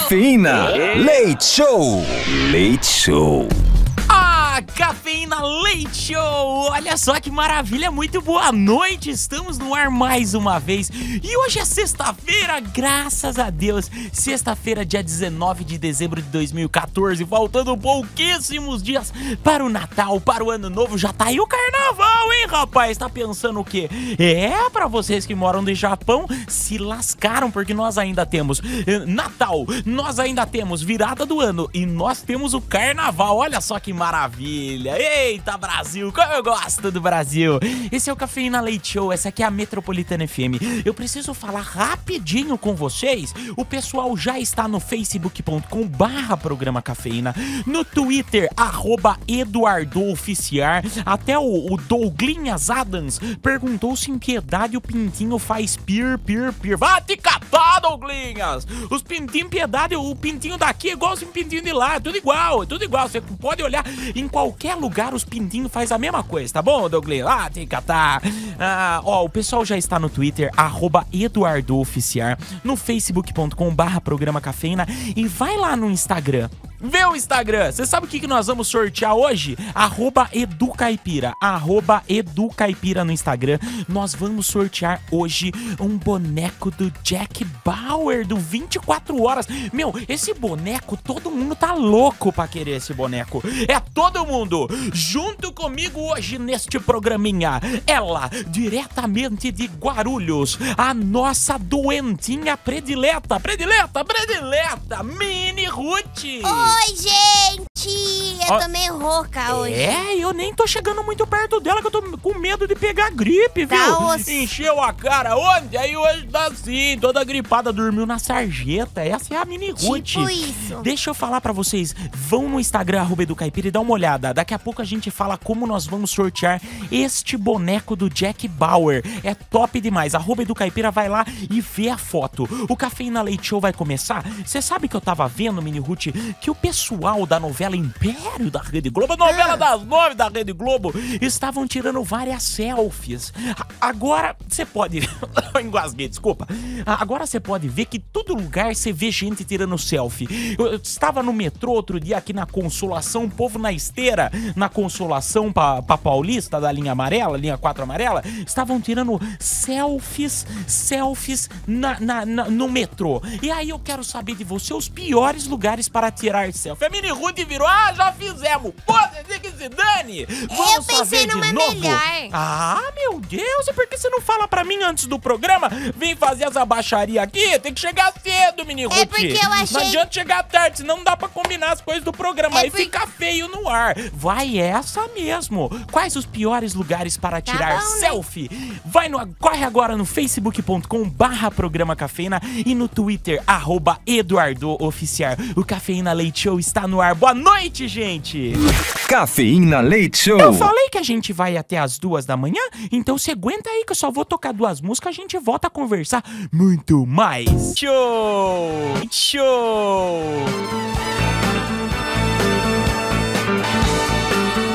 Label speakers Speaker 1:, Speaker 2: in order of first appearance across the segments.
Speaker 1: Cafeína. Leite Show. Leite Show.
Speaker 2: Cafeína Leite Show! Olha só que maravilha, muito boa noite! Estamos no ar mais uma vez e hoje é sexta-feira, graças a Deus! Sexta-feira, dia 19 de dezembro de 2014, faltando pouquíssimos dias para o Natal, para o Ano Novo, já tá aí o Carnaval, hein, rapaz? Tá pensando o quê? É, para vocês que moram no Japão, se lascaram porque nós ainda temos eh, Natal, nós ainda temos virada do ano e nós temos o Carnaval, olha só que maravilha! Eita, Brasil, como eu gosto do Brasil! Esse é o Cafeína Leite Show, essa aqui é a Metropolitana FM. Eu preciso falar rapidinho com vocês. O pessoal já está no facebook.com barra programa cafeína, no Twitter, arroba EduardoOficiar, até o, o Douglinhas Adams perguntou se em piedade o pintinho faz pir, pir, pir. Vá te catar, Douglinhas! Os pintinhos piedade, o pintinho daqui é igual o pintinho de lá, é tudo igual, é tudo igual. Você pode olhar em qualquer lugar, os pintinhos faz a mesma coisa, tá bom, Douglas? Ah, tem que catar. Ah, ó, o pessoal já está no Twitter, arroba EduardoOficiar, no facebook.com barra programa cafeína e vai lá no Instagram. Vê o Instagram. Você sabe o que, que nós vamos sortear hoje? Arroba Educaipira. Arroba Educaipira no Instagram. Nós vamos sortear hoje um boneco do Jack Bauer, do 24 Horas. Meu, esse boneco, todo mundo tá louco pra querer esse boneco. É todo mundo junto comigo hoje neste programinha. Ela, diretamente de Guarulhos, a nossa doentinha predileta, predileta, predileta, Mini Ruth.
Speaker 3: Oi, gente! Eu tô meio rouca hoje.
Speaker 2: É, eu nem tô chegando muito perto dela, que eu tô com medo de pegar gripe, viu?
Speaker 3: Tá osso.
Speaker 2: Encheu a cara onde? Aí hoje tá assim, toda gripada, dormiu na sarjeta. Essa é a mini Ruth.
Speaker 3: Tipo isso.
Speaker 2: Deixa eu falar pra vocês, vão no Instagram, arroba Educaipira e dá uma olhada. Daqui a pouco a gente fala como nós vamos sortear este boneco do Jack Bauer. É top demais. Arroba Educaipira, vai lá e vê a foto. O Cafeína Leite Show vai começar. Você sabe que eu tava vendo, Mini Ruth, que o pessoal da novela Império da Rede Globo, a novela das nove da Rede Globo, estavam tirando várias selfies. Agora você pode. Engasguei, desculpa. Agora você pode ver que todo lugar você vê gente tirando selfie. Eu, eu estava no metrô outro dia aqui na Consolação, o povo na esteira, na Consolação pra, pra Paulista, da linha amarela, linha 4 amarela, estavam tirando selfies, selfies na, na- na- no metrô. E aí eu quero saber de você os piores lugares para tirar selfie. A Mini Ruth virou, ah, já fizemos. Pode que se dane. Vamos
Speaker 3: Eu pensei numa
Speaker 2: novo.
Speaker 3: melhor.
Speaker 2: Ah, meu Deus, e por que você não fala pra mim antes do programa? Vem fazer essa baixaria aqui, tem que chegar cedo, Mini Ruth.
Speaker 3: É porque eu achei-
Speaker 2: Não adianta chegar tarde, senão não dá pra combinar as coisas do programa.
Speaker 3: É
Speaker 2: aí
Speaker 3: porque-
Speaker 2: fica feio no ar. Vai essa mesmo. Quais os piores lugares para tirar
Speaker 3: bom, né?
Speaker 2: selfie? Vai no, corre agora no facebook.com barra programa cafeína e no twitter, arroba Eduardo Oficial. O Cafeína Leite Show está no ar. Boa noite, gente!
Speaker 1: Cafeína Leite Show.
Speaker 2: Eu falei que a gente vai até as duas da manhã, então você aguenta aí que eu só vou tocar duas músicas, a gente volta a conversar muito mais. Show! Show!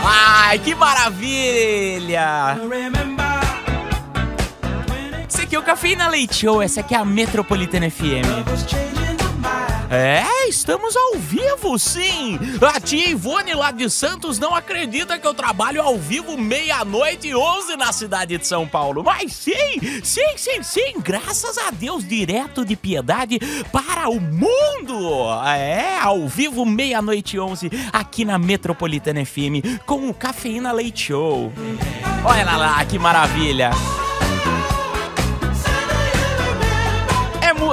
Speaker 2: Ai, que maravilha! Esse aqui é o Cafeína Leite Show, essa aqui é a Metropolitana FM. É, estamos ao vivo, sim! A tia Ivone lá de Santos não acredita que eu trabalho ao vivo meia-noite e 11 na cidade de São Paulo. Mas sim, sim, sim, sim, graças a Deus, direto de piedade para o mundo! É, ao vivo meia-noite e 11 aqui na Metropolitana FM com o Cafeína Leite Show. Olha lá, lá que maravilha!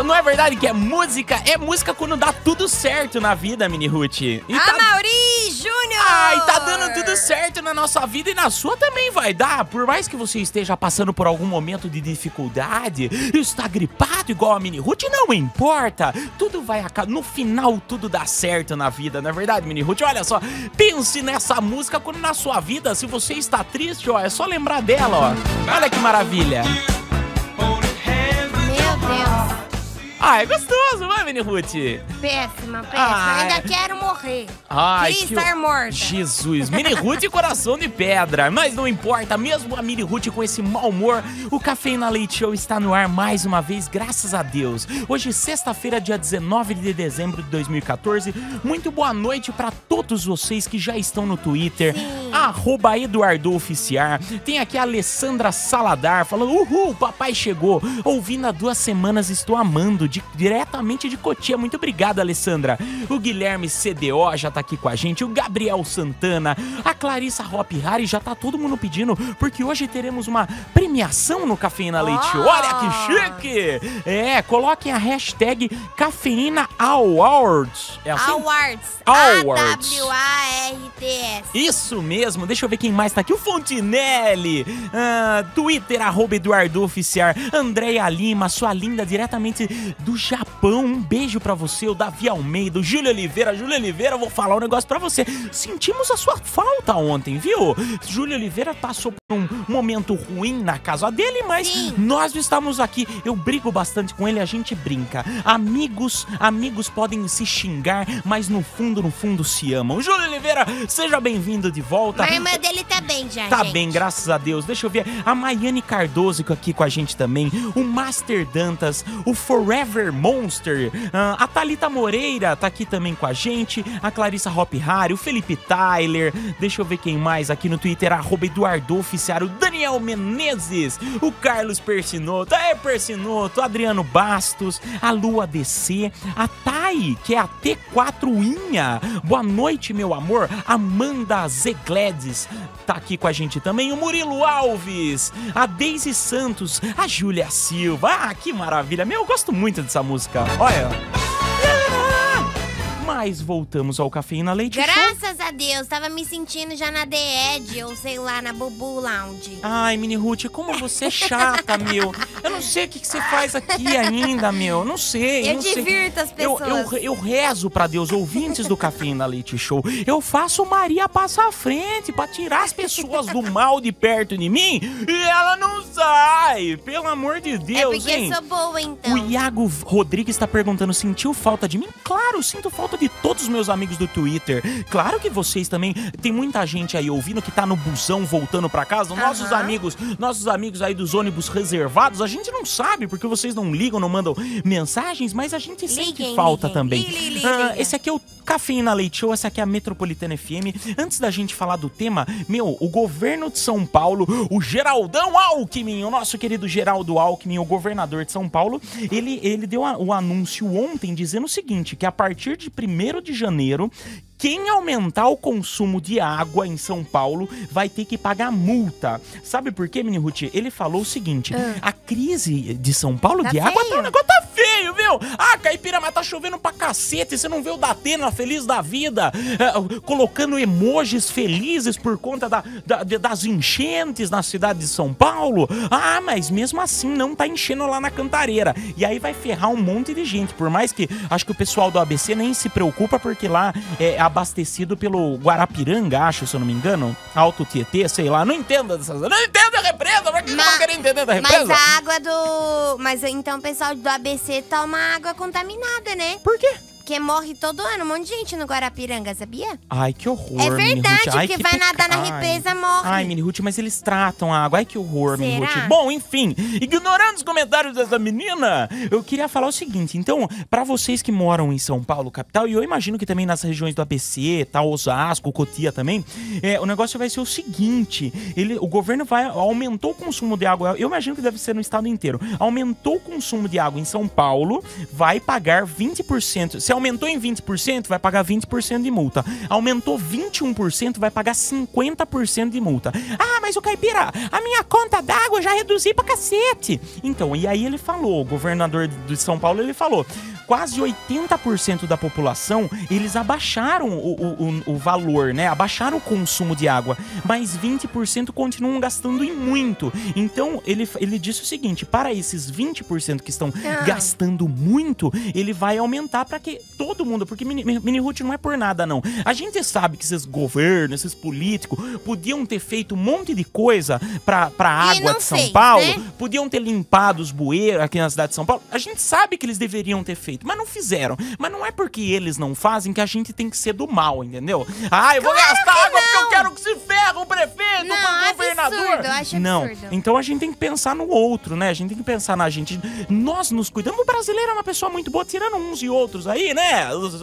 Speaker 2: Não é verdade que é música? É música quando dá tudo certo na vida, Mini Ruth. E
Speaker 3: A
Speaker 2: tá-
Speaker 3: Mauri Júnior!
Speaker 2: Ai, tá dando tudo certo na nossa vida e na sua também vai dar. Por mais que você esteja passando por algum momento de dificuldade, está gripado igual a Mini Ruth, não importa. Tudo vai acabar. No final, tudo dá certo na vida, não é verdade, Mini Ruth? Olha só, pense nessa música quando na sua vida, se você está triste, ó, é só lembrar dela, ó. Olha que maravilha.
Speaker 3: Meu Deus.
Speaker 2: Ah, é gostoso, vai, Mini Ruth?
Speaker 3: Péssima, péssima.
Speaker 2: Ah,
Speaker 3: Ainda quero morrer.
Speaker 2: Ai,
Speaker 3: Queria
Speaker 2: que...
Speaker 3: estar morta.
Speaker 2: Jesus, Mini Ruth e coração de pedra. Mas não importa, mesmo a Mini Ruth com esse mau humor, o Cafeína Leite Show está no ar mais uma vez, graças a Deus. Hoje, sexta-feira, dia 19 de dezembro de 2014. Muito boa noite para todos vocês que já estão no Twitter.
Speaker 3: Sim.
Speaker 2: Arroba Eduardo Oficiar. Tem aqui a Alessandra Saladar falando: Uhul, papai chegou. Ouvindo há duas semanas, estou amando. De- diretamente de Cotia. Muito obrigado, Alessandra. O Guilherme CDO já tá aqui com a gente. O Gabriel Santana. A Clarissa Hop Harry já tá todo mundo pedindo, porque hoje teremos uma premiação no Cafeína Leite Show. Olha que chique! É, coloquem a hashtag Cafeína Awards. É assim?
Speaker 3: Awards.
Speaker 2: Awards.
Speaker 3: A-W-A-R-T-S.
Speaker 2: Isso mesmo, deixa eu ver quem mais tá aqui. O Fontinelli, ah, Twitter, arroba Eduardo Oficiar, Andréia Lima, sua linda, diretamente do Japão. Um beijo pra você, o Davi Almeida, o Júlio Oliveira. Júlio Oliveira, vou falar um negócio pra você. Sentimos a sua falta ontem, viu? Júlio Oliveira passou por um momento ruim na casa dele, mas
Speaker 3: Sim.
Speaker 2: nós estamos aqui. Eu brigo bastante com ele, a gente brinca. Amigos, amigos podem se xingar, mas no fundo, no fundo se amam. Júlio Oliveira, seja bem-vindo de volta.
Speaker 3: A irmã dele tá bem já,
Speaker 2: Tá
Speaker 3: gente.
Speaker 2: bem, graças a Deus. Deixa eu ver. A Maiane Cardoso aqui com a gente também. O Master Dantas. O Forever Monster. ah, a Thalita Moreira tá aqui também com a gente. A Clarissa Hop Harry. O Felipe Tyler. Deixa eu ver quem mais aqui no Twitter. Arroba Eduardo Oficial. O Daniel Menezes. O Carlos Persinoto. É, Persinoto. Adriano Bastos. A Lua DC. A Thay, que é a T4 Inha. Boa noite, meu amor. Amanda Zegledes tá aqui com a gente também. O Murilo Alves. A Daisy Santos. A Júlia Silva. Ah, que maravilha. Meu, eu gosto muito dessa música. Olha. Mas voltamos ao Cafeína Leite Show.
Speaker 3: Graças a Deus, tava me sentindo já na The Edge, ou sei lá, na Bubu Lounge.
Speaker 2: Ai, Mini Ruth, como você é chata, meu. Eu não sei o que, que você faz aqui ainda, meu. Não sei.
Speaker 3: Eu
Speaker 2: não sei.
Speaker 3: divirto as
Speaker 2: Eu,
Speaker 3: pessoas.
Speaker 2: eu, eu rezo pra Deus, ouvintes do Cafeína Leite Show. Eu faço Maria passar à frente pra tirar as pessoas do mal de perto de mim e ela não sai. Pelo amor de
Speaker 3: é
Speaker 2: Deus,
Speaker 3: porque
Speaker 2: hein?
Speaker 3: eu sou boa, então.
Speaker 2: O Iago Rodrigues tá perguntando: sentiu falta de mim? Claro, sinto falta de todos os meus amigos do Twitter. Claro que vocês também. Tem muita gente aí ouvindo que tá no busão voltando pra casa. Nossos
Speaker 3: Aham.
Speaker 2: amigos, nossos amigos aí dos ônibus reservados, a gente não sabe porque vocês não ligam, não mandam mensagens, mas a gente sente
Speaker 3: Liguem,
Speaker 2: falta
Speaker 3: liguem.
Speaker 2: também.
Speaker 3: Li, li, li,
Speaker 2: Ah, esse aqui é o Cafeína Leite Show, essa aqui é a Metropolitana FM. Antes da gente falar do tema, meu, o governo de São Paulo, o Geraldão Alckmin, o nosso querido Geraldo Alckmin, o governador de São Paulo, ele, ele deu a- o anúncio ontem dizendo o seguinte, que a partir de 1 de janeiro, quem aumentar o consumo de água em São Paulo vai ter que pagar multa. Sabe por quê, Mini Ruth? Ele falou o seguinte: a crise de São Paulo
Speaker 3: Tá
Speaker 2: de água tá,
Speaker 3: feio.
Speaker 2: o negócio tá feio, viu? Ah, caipira, mas tá chovendo pra cacete. Você não vê o Datena feliz da vida é, colocando emojis felizes por conta da- da- das enchentes na cidade de São Paulo? Ah, mas mesmo assim não tá enchendo lá na cantareira. E aí vai ferrar um monte de gente. Por mais que acho que o pessoal do ABC nem se preocupa, porque lá é abastecido pelo Guarapiranga, acho, se eu não me engano. Alto Tietê, sei lá. Não entendo dessas. Não entendo a represa, por que que eu
Speaker 3: Ma-
Speaker 2: vou querer entender da
Speaker 3: Mas
Speaker 2: represa?
Speaker 3: a água do. Mas então o pessoal do ABC toma água contaminada, né?
Speaker 2: Por quê?
Speaker 3: Porque morre todo ano um monte de gente no Guarapiranga, sabia?
Speaker 2: Ai, que horror,
Speaker 3: é verdade,
Speaker 2: Ai,
Speaker 3: que
Speaker 2: que
Speaker 3: vai nadar na
Speaker 2: peca-
Speaker 3: represa morre.
Speaker 2: Ai, Mini Ruth, mas eles tratam a água. Ai, que horror, Mini? Ruth. Bom, enfim, ignorando os comentários dessa menina, eu queria falar o seguinte. Então, pra vocês que moram em São Paulo, capital, e eu imagino que também nas regiões do ABC, tal, Osasco, Cotia também, é, o negócio vai ser o seguinte. Ele, o governo vai aumentou o consumo de água. Eu imagino que deve ser no estado inteiro. Aumentou o consumo de água em São Paulo, vai pagar 20%. Se aumentou em 20%, vai pagar 20% de multa. Aumentou 21%, vai pagar 50% de multa. Ah, mas o caipira, a minha conta d'água já reduzi pra cacete. Então, e aí ele falou, o governador de São Paulo, ele falou, quase 80% da população, eles abaixaram o, o, o- o valor, né? Abaixaram o consumo de água, mas 20% continuam gastando e muito. Então, ele, ele disse o seguinte, para esses 20% que estão
Speaker 3: Ah.
Speaker 2: gastando muito, ele vai aumentar para que todo mundo, porque Mini, Mini Ruth não é por nada, não. A gente sabe que esses governos, esses políticos, podiam ter feito um monte de coisa pra, pra
Speaker 3: E
Speaker 2: água de São
Speaker 3: fez,
Speaker 2: Paulo,
Speaker 3: né?
Speaker 2: podiam ter limpado os bueiros aqui na cidade de São Paulo. A gente sabe que eles deveriam ter feito, mas não fizeram. Mas não é porque eles não fazem que a gente tem que ser do mal, entendeu? Ah, eu vou
Speaker 3: Claro
Speaker 2: gastar água
Speaker 3: não.
Speaker 2: Quero que se ferre o prefeito,
Speaker 3: Não,
Speaker 2: o governador.
Speaker 3: absurdo, eu acho
Speaker 2: não,
Speaker 3: absurdo.
Speaker 2: então a gente tem que pensar no outro, né? A gente tem que pensar na gente. Nós nos cuidamos. O brasileiro é uma pessoa muito boa, tirando uns e outros aí, né? Uns,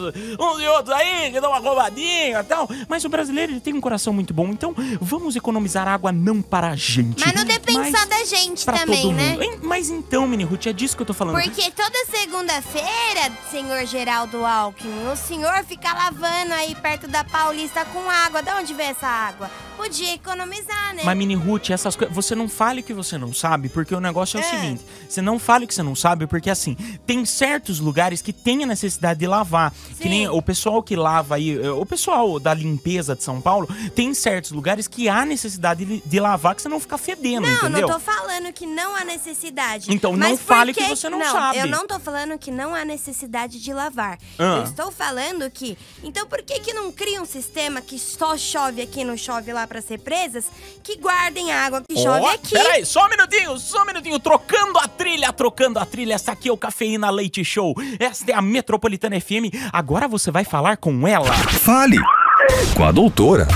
Speaker 2: e outros aí que dão uma roubadinha e tal. Mas o brasileiro ele tem um coração muito bom. Então vamos economizar água não para a gente.
Speaker 3: Mas não depende só da gente
Speaker 2: pra
Speaker 3: também,
Speaker 2: todo
Speaker 3: né?
Speaker 2: Mas então, Mini Ruth, é disso que eu tô falando.
Speaker 3: Porque toda segunda-feira, senhor Geraldo Alckmin, o senhor fica lavando aí perto da Paulista com água. De onde vem essa água? Podia economizar, né?
Speaker 2: Mas, Mini Ruth, essas coisas. Você não fale que você não sabe, porque o negócio é, o
Speaker 3: É.
Speaker 2: seguinte: você não fale que você não sabe, porque assim, tem certos lugares que tem a necessidade de lavar. Que
Speaker 3: Sim.
Speaker 2: nem o pessoal que lava aí, eh, o pessoal da limpeza de São Paulo, tem certos lugares que há necessidade de, de lavar, que você não fica fedendo,
Speaker 3: Não,
Speaker 2: entendeu?
Speaker 3: não tô falando que não há necessidade.
Speaker 2: Então, não fale que você não sabe.
Speaker 3: Eu não tô falando que não há necessidade de lavar.
Speaker 2: Ah.
Speaker 3: Eu estou falando que. Então, por que que não cria um sistema que só chove aqui, não chove lá pra ser presas, que guardem a água que chove
Speaker 2: Ó,
Speaker 3: aqui?
Speaker 2: Peraí, só um minutinho, só um minutinho. Trocando a trilha, trocando a trilha. Essa aqui é o Cafeína Leite Show. Esta é a Metropolitana FM. Agora você vai falar com ela.
Speaker 1: Fale com a doutora.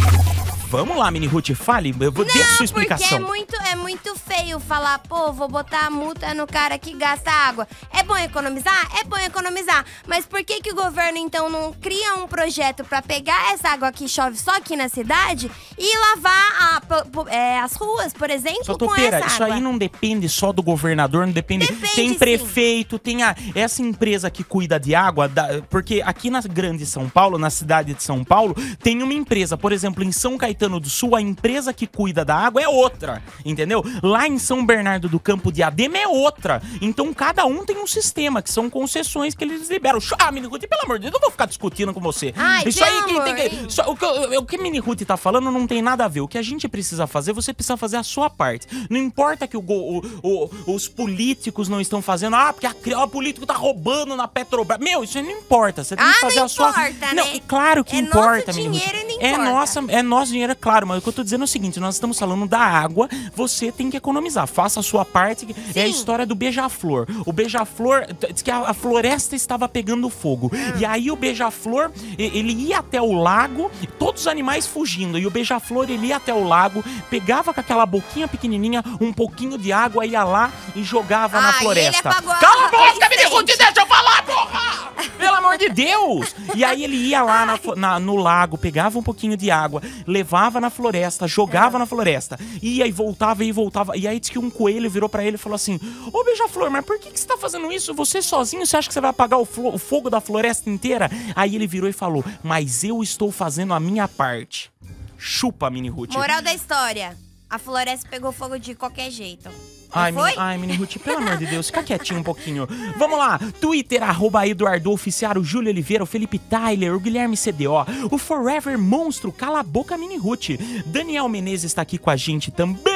Speaker 2: Vamos lá, Mini Ruth, fale. Eu vou dar sua
Speaker 3: Porque é
Speaker 2: explicação.
Speaker 3: muito, é muito feio falar, pô, vou botar a multa no cara que gasta água. É bom economizar? É bom economizar. Mas por que, que o governo, então, não cria um projeto pra pegar essa água que chove só aqui na cidade e lavar a- é, as ruas, por exemplo,
Speaker 2: Só
Speaker 3: com
Speaker 2: topeira,
Speaker 3: essa
Speaker 2: isso
Speaker 3: água?
Speaker 2: aí não depende só do governador, não depende.
Speaker 3: Depende,
Speaker 2: tem
Speaker 3: sim.
Speaker 2: prefeito, tem a, essa empresa que cuida de água, da- porque aqui na grande São Paulo, na cidade de São Paulo, tem uma empresa, por exemplo, em São Caetano do Sul, a empresa que cuida da água é outra, entendeu? Lá em São Bernardo do Campo de Adema é outra. Então cada um tem um sistema, que são concessões que eles liberam. Ah, Mini Ruth, pelo amor de Deus, eu não vou ficar discutindo com você.
Speaker 3: Ai,
Speaker 2: isso aí quem tem que. Só- o, que, o que Ruth tá falando não tem nada a ver. O que a gente precisa fazer, você precisa fazer a sua parte. Não importa que o, o- o- os políticos não estão fazendo, ah, porque a, o político tá roubando na Petrobras. Meu, isso não importa. Você tem
Speaker 3: Ah,
Speaker 2: que fazer
Speaker 3: não
Speaker 2: a sua.
Speaker 3: importa,
Speaker 2: não,
Speaker 3: né?
Speaker 2: claro que
Speaker 3: É
Speaker 2: importa,
Speaker 3: nosso dinheiro não
Speaker 2: É
Speaker 3: importa.
Speaker 2: nossa, é nosso dinheiro, é claro, mas o que eu tô dizendo é o seguinte: nós estamos falando da água, você tem que economizar. Faça a sua parte. que É a
Speaker 3: Sim.
Speaker 2: história do beija-flor. O beija-flor, diz que a, a floresta estava pegando fogo.
Speaker 3: Ah.
Speaker 2: E aí o beija-flor, ele ia até o lago, todos os animais fugindo. E o beija-flor, ele ia até o lago, pegava com aquela boquinha pequenininha um pouquinho de água, ia lá e jogava na
Speaker 3: Ah, ele
Speaker 2: floresta. Cala a boca,
Speaker 3: incêndio.
Speaker 2: deixa eu falar, porra! Pelo amor de Deus! E aí ele ia lá na na- no lago, pegava um pouquinho de água, levava na floresta, jogava na floresta, ia e voltava e voltava. E aí disse que um coelho virou pra ele e falou assim: Ô beija-flor, mas por que, que você tá fazendo isso? Você sozinho, você acha que você vai apagar o, o fogo da floresta inteira? Aí ele virou e falou: Mas eu estou fazendo a minha parte. Chupa, Mini Ruth.
Speaker 3: Moral da história. A floresta pegou fogo de qualquer jeito.
Speaker 2: Ai,
Speaker 3: foi?
Speaker 2: mini, ai, Mini Ruth, pelo amor de Deus, fica quietinho um pouquinho. Vamos lá, Twitter, arroba Eduardo Oficial, o Júlio Oliveira, o Felipe Tyler, o Guilherme CDO, o Forever Monstro, cala a boca, Mini Ruth. Daniel Menezes está aqui com a gente também,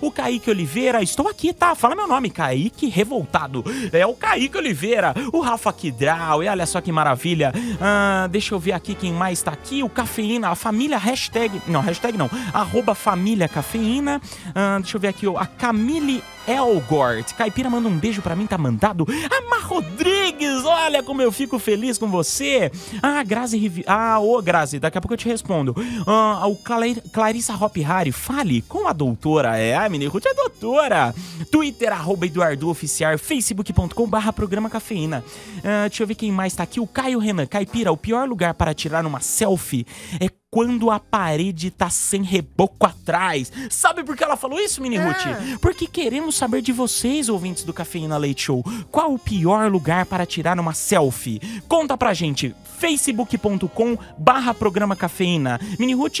Speaker 2: o Kaique Oliveira, estou aqui, tá? Fala meu nome, Kaique Revoltado. É o Kaique Oliveira, o Rafa Kidral, e olha só que maravilha. Ah, deixa eu ver aqui quem mais tá aqui, o Cafeína, a família, hashtag, não, hashtag não, arroba família Cafeína. Ah, deixa eu ver aqui, a Camille Elgort. Caipira manda um beijo pra mim, tá mandado. A Mar Rodrigues, olha como eu fico feliz com você. Ah, Grazi Rivi... Ah, ô Grazi, daqui a pouco eu te respondo. Ah, o Clari- Clarissa Hop Harry, fale com a doutora. É, a Mini Ruth é doutora. Twitter, arroba Eduardo Oficial, facebook.com barra programa cafeína. Ah, deixa eu ver quem mais tá aqui. O Caio Renan. Caipira, o pior lugar para tirar uma selfie é quando a parede tá sem reboco atrás. Sabe por que ela falou isso, Mini Ruth?
Speaker 3: Ah.
Speaker 2: Porque queremos saber de vocês, ouvintes do Cafeína Leite Show. Qual o pior lugar para tirar uma selfie? Conta pra gente. facebook.com barra programa cafeína. Mini Ruth,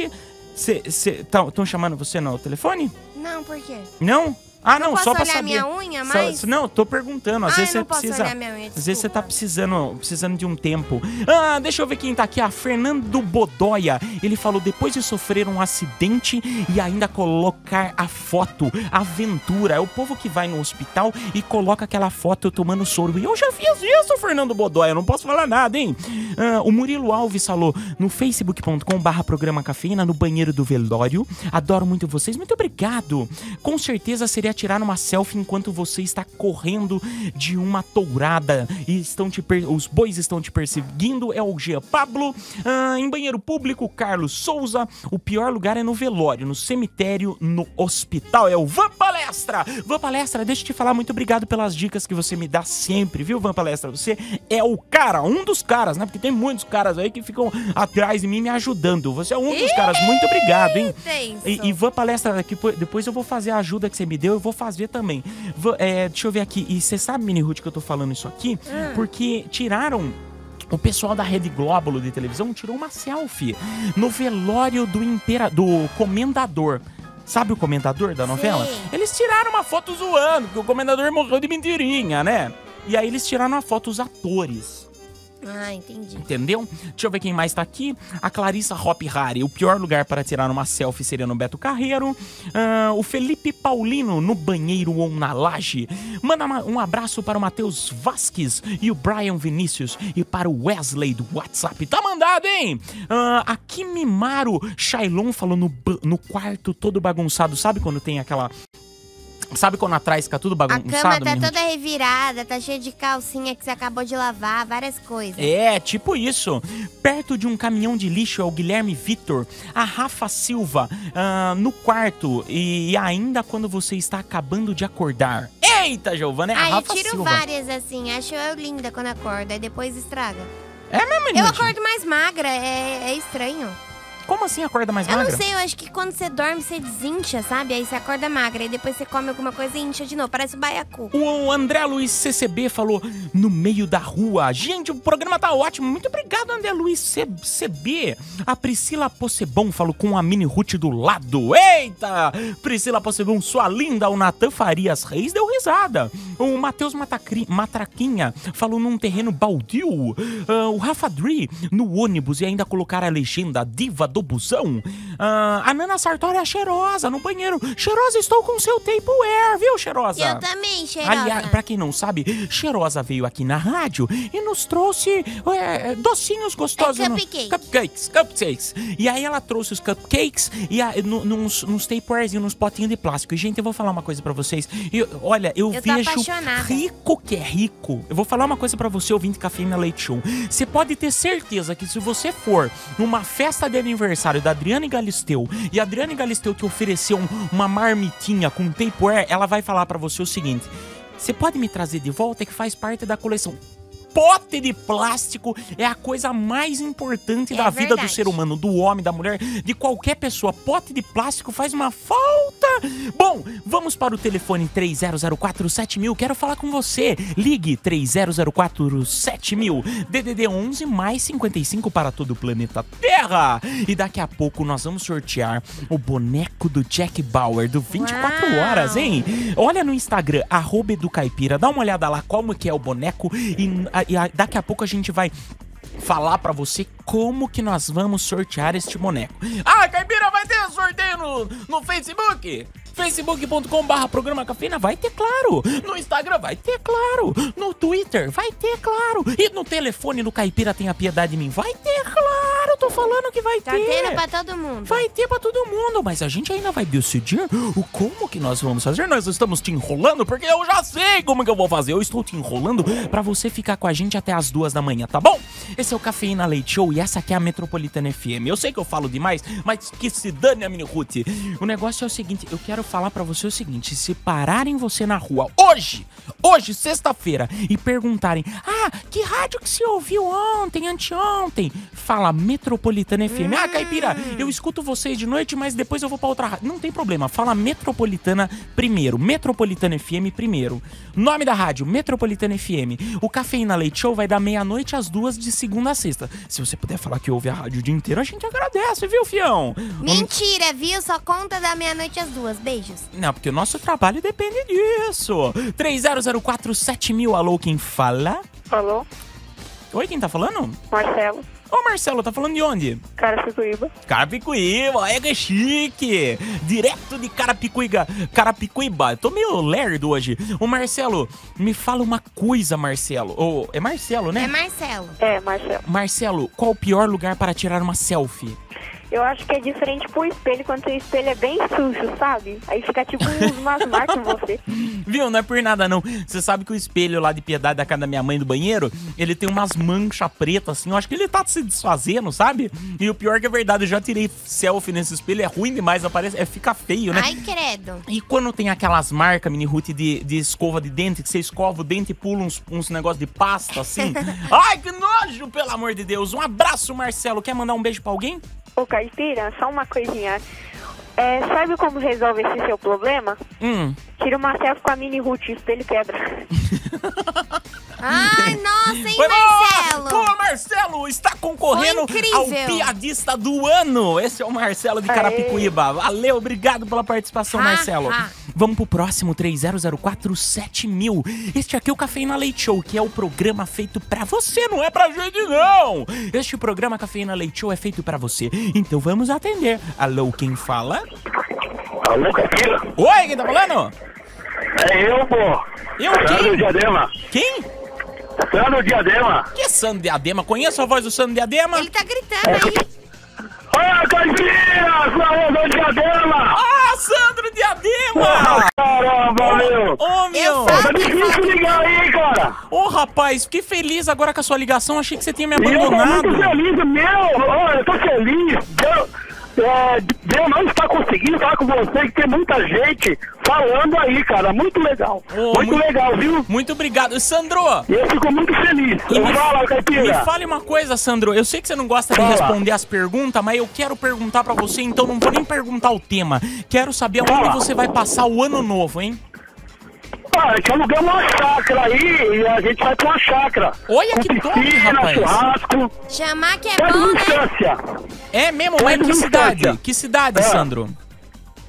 Speaker 2: estão chamando você no telefone?
Speaker 3: Não, por quê?
Speaker 2: Não? Ah,
Speaker 3: Não
Speaker 2: não, só pra saber.
Speaker 3: minha unha,
Speaker 2: Só- Não, tô perguntando. Às
Speaker 3: Ai,
Speaker 2: vezes você precisa.
Speaker 3: unha,
Speaker 2: Às vezes você tá precisando, precisando de um tempo. Ah, deixa eu ver quem tá aqui. A Fernando Bodoia. Ele falou: depois de sofrer um acidente e ainda colocar a foto, aventura. É o povo que vai no hospital e coloca aquela foto tomando soro. E eu já fiz isso, Fernando Bodoia. Não posso falar nada, hein? Ah, o Murilo Alves falou no facebook.com/barra programa cafeína no banheiro do velório. Adoro muito vocês. Muito obrigado. Com certeza seria tirar uma selfie enquanto você está correndo de uma tourada e estão te os bois estão te perseguindo. É o Jean Pablo. Ah, em banheiro público, Carlos Souza. O pior lugar é no velório, no cemitério, no hospital. É o Van Palestra. Van Palestra, deixa eu te falar, muito obrigado pelas dicas que você me dá sempre, viu, Van Palestra? Você é o cara, um dos caras, né? Porque tem muitos caras aí que ficam atrás de mim me ajudando. Você é um dos caras. Muito obrigado, hein?
Speaker 3: Tenso.
Speaker 2: E, e Van Palestra, depois eu vou fazer a ajuda que você me deu, eu vou fazer também. Va- é, deixa eu ver aqui. E você sabe, Mini Ruth, que eu tô falando isso aqui? Porque tiraram. O pessoal da Rede Glóbulo de televisão tirou uma selfie no velório do, impera do comendador. Sabe o comendador da novela?
Speaker 3: Sim.
Speaker 2: Eles tiraram uma foto zoando, porque o comendador morreu de mentirinha, né? E aí eles tiraram a foto, os atores.
Speaker 3: Ah, entendi.
Speaker 2: Entendeu? Deixa eu ver quem mais tá aqui. A Clarissa Hop Harry. O pior lugar para tirar uma selfie seria no Beto Carreiro. Ah, o Felipe Paulino no banheiro ou na laje. Manda ma- um abraço para o Matheus Vasques e o Brian Vinícius. E para o Wesley do WhatsApp. Tá mandado, hein? Ah, a Kimimaro Shailon falou no, no quarto todo bagunçado. Sabe quando tem aquela. Sabe quando atrás fica tudo
Speaker 3: A
Speaker 2: bagunçado?
Speaker 3: cama tá toda revirada, tá cheia de calcinha que você acabou de lavar, várias coisas.
Speaker 2: É, tipo isso. Perto de um caminhão de lixo é o Guilherme Vitor, a Rafa Silva, ah, no quarto e ainda quando você está acabando de acordar. Eita, Giovana, é a
Speaker 3: Ah, eu
Speaker 2: Rafa
Speaker 3: tiro
Speaker 2: Silva.
Speaker 3: várias assim, acho eu linda quando acordo, aí depois estraga.
Speaker 2: É mesmo,
Speaker 3: Eu acordo mais magra, é, é estranho.
Speaker 2: Como assim acorda mais
Speaker 3: Eu
Speaker 2: magra?
Speaker 3: não sei, eu acho que quando você dorme, você desincha, sabe? Aí você acorda magra, aí depois você come alguma coisa e incha de novo, parece o baiacu.
Speaker 2: O André Luiz CCB falou no meio da rua. Gente, o programa tá ótimo. Muito obrigado, André Luiz CCB. A Priscila Possebon falou com a Mini Ruth do lado. Eita! Priscila Possebon, sua linda. O Natan Farias Reis deu risada. O Matheus Matacri- Matraquinha falou num terreno baldio. Ah, o Rafa Dri no ônibus e ainda colocar a legenda Diva do Busão. Ah, a Nana Sartori é cheirosa no banheiro. Cheirosa, estou com seu Tupperware, viu, cheirosa?
Speaker 3: Eu também, cheirosa.
Speaker 2: Aliás, pra quem não sabe, Cheirosa veio aqui na rádio e nos trouxe é, docinhos gostosos.
Speaker 3: É
Speaker 2: no-
Speaker 3: cupcake.
Speaker 2: Cupcakes, cupcakes. E aí ela trouxe os cupcakes e a, nu- nos, nos tapewarezinhos, nos potinhos de plástico. E, gente, eu vou falar uma coisa pra vocês. Eu- olha, eu,
Speaker 3: Eu
Speaker 2: vejo rico que é rico. Eu vou falar uma coisa pra você, ouvinte Cafeína Leite Show. Você pode ter certeza que se você for numa festa de aniversário da Adriane Galisteu e a Adriane Galisteu te oferecer um- uma marmitinha com Tupperware, ela vai falar pra você o seguinte: você pode me trazer de volta que faz parte da coleção. Pote de plástico é a coisa mais importante
Speaker 3: É
Speaker 2: da vida do
Speaker 3: verdade.
Speaker 2: ser humano, do homem, da mulher, de qualquer pessoa. Pote de plástico faz uma falta. Bom, vamos para o telefone 30047000. Quero falar com você. Ligue 30047000. DDD 11 mais 55 para todo o planeta Terra. E daqui a pouco nós vamos sortear o boneco do Jack Bauer do 24
Speaker 3: Uau.
Speaker 2: horas, hein? Olha no Instagram, arroba Educaipira, dá uma olhada lá como que é o boneco e, e a- daqui a pouco a gente vai falar pra você como que nós vamos sortear este boneco. Ah, Caipira, vai ter sorteio no, no Facebook? facebook.com barra programa cafeína vai ter claro, no Instagram vai ter claro, no Twitter vai ter claro, e no telefone do Caipira tem a piedade de mim, vai ter claro, tô falando que vai
Speaker 3: Tá
Speaker 2: ter.
Speaker 3: tendo pra todo mundo.
Speaker 2: Vai ter pra todo mundo, mas a gente ainda vai decidir o como que nós vamos fazer. Nós estamos te enrolando porque eu já sei como que eu vou fazer. Eu estou te enrolando pra você ficar com a gente até as duas da manhã, tá bom? Esse é o Cafeína Leite Show e essa aqui é a Metropolitana FM. Eu sei que eu falo demais, mas que se dane a mini Ruth. O negócio é o seguinte, eu quero falar pra você o seguinte, se pararem você na rua hoje, hoje, sexta-feira, e perguntarem, ah, que rádio que você ouviu ontem, anteontem? fala Metropolitana FM. Ah, Caipira, eu escuto vocês de noite, mas depois eu vou pra outra rádio. Não tem problema, fala Metropolitana primeiro. Metropolitana FM primeiro. Nome da rádio, Metropolitana FM. O Cafeína Leite Show vai dar meia-noite às duas de segunda a sexta. Se você puder falar que ouve a rádio o dia inteiro, a gente agradece, viu, fião?
Speaker 3: Mentira, viu? Só conta da meia-noite às duas. Beijos.
Speaker 2: Não, porque o nosso trabalho depende disso. 30047000, alô, quem fala?
Speaker 4: Alô,
Speaker 2: Oi, quem tá falando?
Speaker 4: Marcelo,
Speaker 2: Ô, Marcelo, tá falando de onde?
Speaker 4: Carapicuíba.
Speaker 2: Carapicuíba, é que chique! Direto de Carapicuíba, Carapicuíba. Tô meio lerdo hoje. Ô, Marcelo, me fala uma coisa, Marcelo. Ô, é Marcelo,
Speaker 3: É
Speaker 2: né?
Speaker 3: Marcelo.
Speaker 4: É, Marcelo.
Speaker 2: Marcelo, qual o pior lugar para tirar uma selfie?
Speaker 4: Eu acho que é diferente pro espelho quando seu espelho é bem sujo, sabe? Aí fica tipo umas marcas em você.
Speaker 2: Viu? Não é por nada, não. Você sabe que o espelho lá de piedade da casa da minha mãe do banheiro, ele tem umas manchas pretas, assim. Eu acho que ele tá se desfazendo, sabe? E o pior é que é verdade, eu já tirei selfie nesse espelho, é ruim demais, aparece, é, fica feio, né?
Speaker 3: Ai, credo.
Speaker 2: E quando tem aquelas marcas, mini Ruth, de, de escova de dente, que você escova o dente e pula uns, uns negócios de pasta, assim. Ai, que nojo, pelo amor de Deus. Um abraço, Marcelo. Quer mandar um beijo pra alguém?
Speaker 4: Ô, Caipira, só uma coisinha. É, sabe como resolve esse seu problema?
Speaker 2: Hum.
Speaker 4: Tira uma selfie com a mini Ruth, o espelho quebra.
Speaker 3: Ai, nossa, hein,
Speaker 2: Foi
Speaker 3: Marcelo?
Speaker 2: Pô, Marcelo está concorrendo ao piadista do ano. Esse é o Marcelo de Carapicuíba. Valeu, obrigado pela participação,
Speaker 3: Ha,
Speaker 2: Marcelo.
Speaker 3: ha.
Speaker 2: Vamos pro próximo 30047000. Este aqui é o Cafeína Leite Show, que é o programa feito pra você, não é pra gente não. Este programa Cafeína Leite Show é feito pra você. Então vamos atender. Alô, quem fala?
Speaker 5: Alô, Caipira?
Speaker 2: Oi, quem tá falando?
Speaker 5: É eu, pô.
Speaker 2: Eu
Speaker 5: Sandro
Speaker 2: quem?
Speaker 5: Diadema.
Speaker 2: Quem?
Speaker 5: Sandro Diadema.
Speaker 2: Que é Sandro Diadema? Conheço a voz do Sandro Diadema?
Speaker 3: Ele tá gritando aí.
Speaker 5: Ô, Caipira! Onda Diadema!
Speaker 2: Ah, Sandro Diadema!
Speaker 5: Caramba, meu!
Speaker 2: Ô, meu!
Speaker 3: falo-
Speaker 5: Tá difícil ligar aí, cara!
Speaker 2: Ô, rapaz, fiquei feliz agora com a sua ligação. Achei que você tinha me
Speaker 5: E eu tô
Speaker 2: abandonado.
Speaker 5: muito feliz, meu! Ó, eu tô feliz! Deus, é, Deus não está conseguindo falar com você, que tem muita gente falando aí, cara. Muito legal.
Speaker 2: Ô,
Speaker 5: muito,
Speaker 2: muito-
Speaker 5: legal, viu?
Speaker 2: Muito obrigado. Sandro,
Speaker 5: eu fico muito feliz.
Speaker 2: E me-
Speaker 5: Fala,
Speaker 2: me
Speaker 5: Caipira!
Speaker 2: fale uma coisa, Sandro. Eu sei que você não gosta de
Speaker 5: Fala.
Speaker 2: responder as perguntas, mas eu quero perguntar pra você, então não vou nem perguntar o tema. Quero saber onde
Speaker 5: Fala.
Speaker 2: você vai passar o ano novo, hein?
Speaker 5: Ah, é que alugamos uma chácara aí e a gente vai pra uma chácara.
Speaker 2: Olha
Speaker 5: Com
Speaker 2: que top,
Speaker 5: piscina,
Speaker 2: rapaz.
Speaker 5: churrasco.
Speaker 3: Chamar que é
Speaker 5: Perto
Speaker 3: bom,
Speaker 5: de
Speaker 3: né?
Speaker 5: distância.
Speaker 2: É mesmo? Mas que
Speaker 5: de
Speaker 2: cidade? Que cidade,
Speaker 5: É.
Speaker 2: Sandro?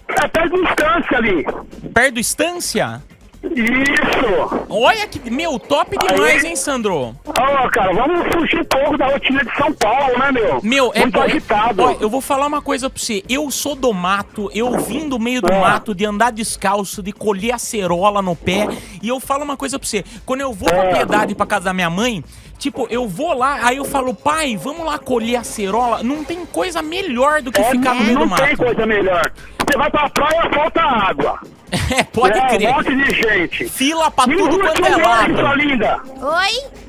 Speaker 5: É perto de distância ali.
Speaker 2: Perto do Estância?
Speaker 5: Isso.
Speaker 2: Olha que. Meu, top demais,
Speaker 5: Aí.
Speaker 2: hein, Sandro?
Speaker 5: Ó, cara, vamos fugir um pouco da rotina de São Paulo, né, meu?
Speaker 2: Meu, é
Speaker 5: Muito
Speaker 2: bom.
Speaker 5: agitado.
Speaker 2: Ó, eu vou falar uma coisa pra você. Eu sou do mato, eu vim do meio do
Speaker 5: É.
Speaker 2: mato, de andar descalço, de colher acerola no pé. E eu falo uma coisa pra você. Quando eu vou pra
Speaker 5: É.
Speaker 2: piedade pra casa da minha mãe, tipo, eu vou lá, aí eu falo, pai, vamos lá colher acerola. Não tem coisa melhor do que
Speaker 5: É,
Speaker 2: ficar no meio
Speaker 5: não
Speaker 2: do
Speaker 5: tem
Speaker 2: mato.
Speaker 5: coisa melhor. Você vai pra praia, falta água.
Speaker 2: É, pode
Speaker 5: é,
Speaker 2: crer.
Speaker 5: Um monte de gente.
Speaker 2: Fila pra
Speaker 5: Me
Speaker 2: tudo quanto é lado.
Speaker 5: linda.
Speaker 3: Oi?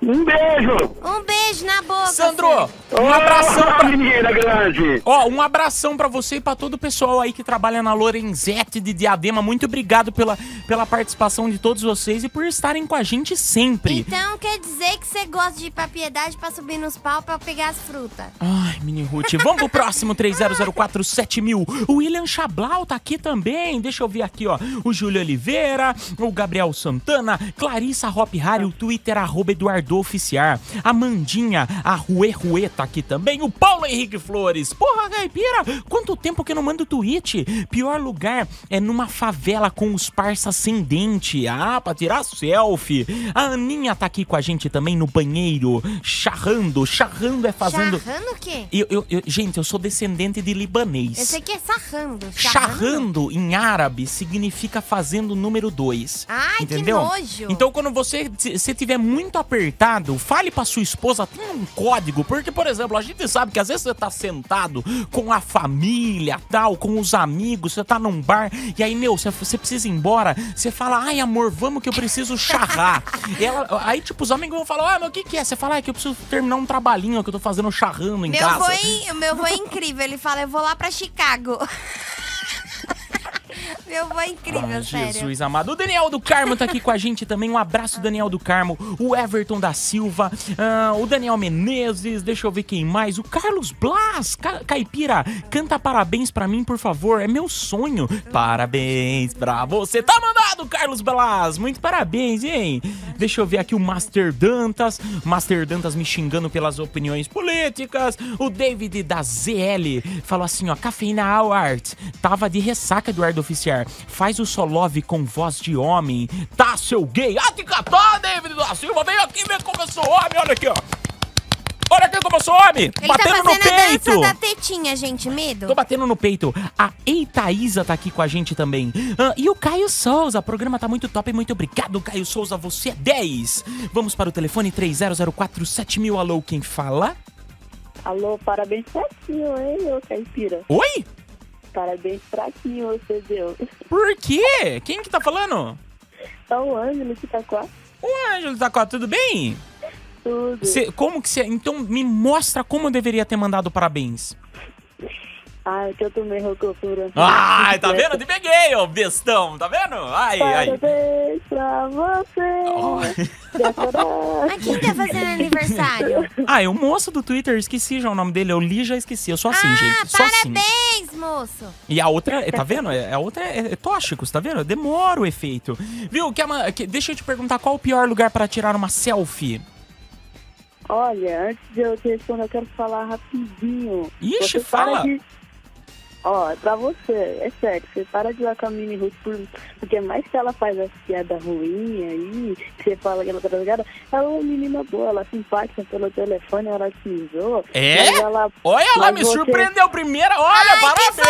Speaker 5: Um beijo.
Speaker 3: Um beijo na boca.
Speaker 2: Sandro,
Speaker 3: filho.
Speaker 2: um abração
Speaker 5: Ô,
Speaker 2: pra...
Speaker 5: menina grande.
Speaker 2: Ó, um abração pra você e pra todo o pessoal aí que trabalha na Lorenzetti de Diadema. Muito obrigado pela, pela participação de todos vocês e por estarem com a gente sempre.
Speaker 3: Então quer dizer que você gosta de ir pra piedade pra subir nos pau pra pegar as frutas.
Speaker 2: Ai, Mini Ruth. Vamos pro próximo 30047000. O William Chablau tá aqui também. Deixa eu ver aqui, ó. O Júlio Oliveira, o Gabriel Santana, Clarissa Hop Harry, o Twitter, arroba Eduardo Oficiar. A Mandinha, a Rue Rue tá aqui também. O Paulo Henrique Flores. Porra, Caipira, quanto tempo que eu não mando tweet? Pior lugar é numa favela com os parças sem dente. Ah, pra tirar selfie. A Aninha tá aqui com a gente também no banheiro, charrando. Charrando é fazendo...
Speaker 3: Charrando o quê?
Speaker 2: Eu, eu- eu- gente, eu sou descendente de libanês.
Speaker 3: Esse aqui é sarrando.
Speaker 2: Charrando em árabe significa fazendo número dois.
Speaker 3: Ai, que
Speaker 2: entendeu?
Speaker 3: nojo.
Speaker 2: Então, quando você se tiver muito apertado, fale pra sua esposa, tem um código, porque, por exemplo, a gente sabe que às vezes você tá sentado com a família, tal, com os amigos, você tá num bar, e aí, meu, você, você precisa ir embora, você fala, ai, amor, vamos que eu preciso charrar. Ela, aí, tipo, os amigos vão falar, ah, mas o que que é? Você fala, ah, é que eu preciso terminar um trabalhinho que eu tô fazendo charrando em
Speaker 3: Meu
Speaker 2: casa.
Speaker 3: vô é, meu vô é incrível. Ele fala, eu vou lá pra Chicago. Meu vô é incrível,
Speaker 2: Ah,
Speaker 3: sério.
Speaker 2: Jesus amado. O Daniel do Carmo tá aqui com a gente também. Um abraço, Daniel do Carmo. O Everton da Silva. ah, o Daniel Menezes. Deixa eu ver quem mais. O Carlos Blas. Ca- Caipira, canta parabéns pra mim, por favor. É meu sonho. Parabéns pra você. Tá mandado, Carlos Blas. Muito parabéns, hein? Deixa eu ver aqui o Master Dantas. Master Dantas me xingando pelas opiniões políticas. O David da ZL falou assim, ó. Cafeína Art. Tava de ressaca, Eduardo Oficiar. Faz o Solove com voz de homem. Tá, seu gay. Ah, te catar, David da Silva. Vem aqui ver como eu sou homem. Olha aqui, ó. Olha aqui como eu sou homem.
Speaker 3: Ele
Speaker 2: Batendo
Speaker 3: tá
Speaker 2: no
Speaker 3: fazendo a
Speaker 2: peito.
Speaker 3: dança da tetinha, gente. Medo?
Speaker 2: Tô batendo no peito. A Eitaísa tá aqui com a gente também. Ah, e o Caio Souza. O programa tá muito top. Muito obrigado, Caio Souza. Você é 10. Vamos para o telefone 30047000. Alô, quem fala?
Speaker 6: Alô, parabéns pra ti, hein, ô caipira.
Speaker 2: Oi?
Speaker 6: Parabéns pra ti, você deu.
Speaker 2: Por quê? Quem que tá falando?
Speaker 6: Tá o Ângelo com a
Speaker 2: O Ângelo Zacó, tudo bem?
Speaker 6: tudo.
Speaker 2: Cê- como que você... Então me mostra como eu deveria ter mandado parabéns.
Speaker 6: Ai, que eu tomei rocofura.
Speaker 2: Ai, tá vendo? Te peguei, ô bestão. Tá vendo? Ai, ai.
Speaker 6: Parabéns pra você. Decorado.
Speaker 3: Mas quem tá fazendo aniversário?
Speaker 2: Ah, é o moço do Twitter, esqueci já o nome dele. Eu li e já esqueci. Eu sou assim,
Speaker 3: ah,
Speaker 2: gente. Sou assim.
Speaker 3: parabéns, moço.
Speaker 2: E a outra, é, tá vendo? É- A outra é, é tóxicos, tá vendo? Demora o efeito. Viu? Uma- que- deixa eu te perguntar qual o pior lugar para tirar uma selfie?
Speaker 6: Olha, antes de eu te responder, eu quero falar rapidinho.
Speaker 2: Ixi,
Speaker 6: Você para
Speaker 2: fala.
Speaker 6: de- Ó, é pra você, é sério, você para de ir lá com a Mini Ruth, por... porque mais que ela faz as piadas ruins aí, que você fala que ela tá ligada, ela é uma menina boa, ela é simpática pelo telefone, ela te zoa.
Speaker 2: É?
Speaker 6: ela-
Speaker 2: Olha lá,
Speaker 6: mas
Speaker 2: me
Speaker 6: você-
Speaker 2: surpreendeu primeira. Olha,
Speaker 3: Ai,
Speaker 2: parabéns!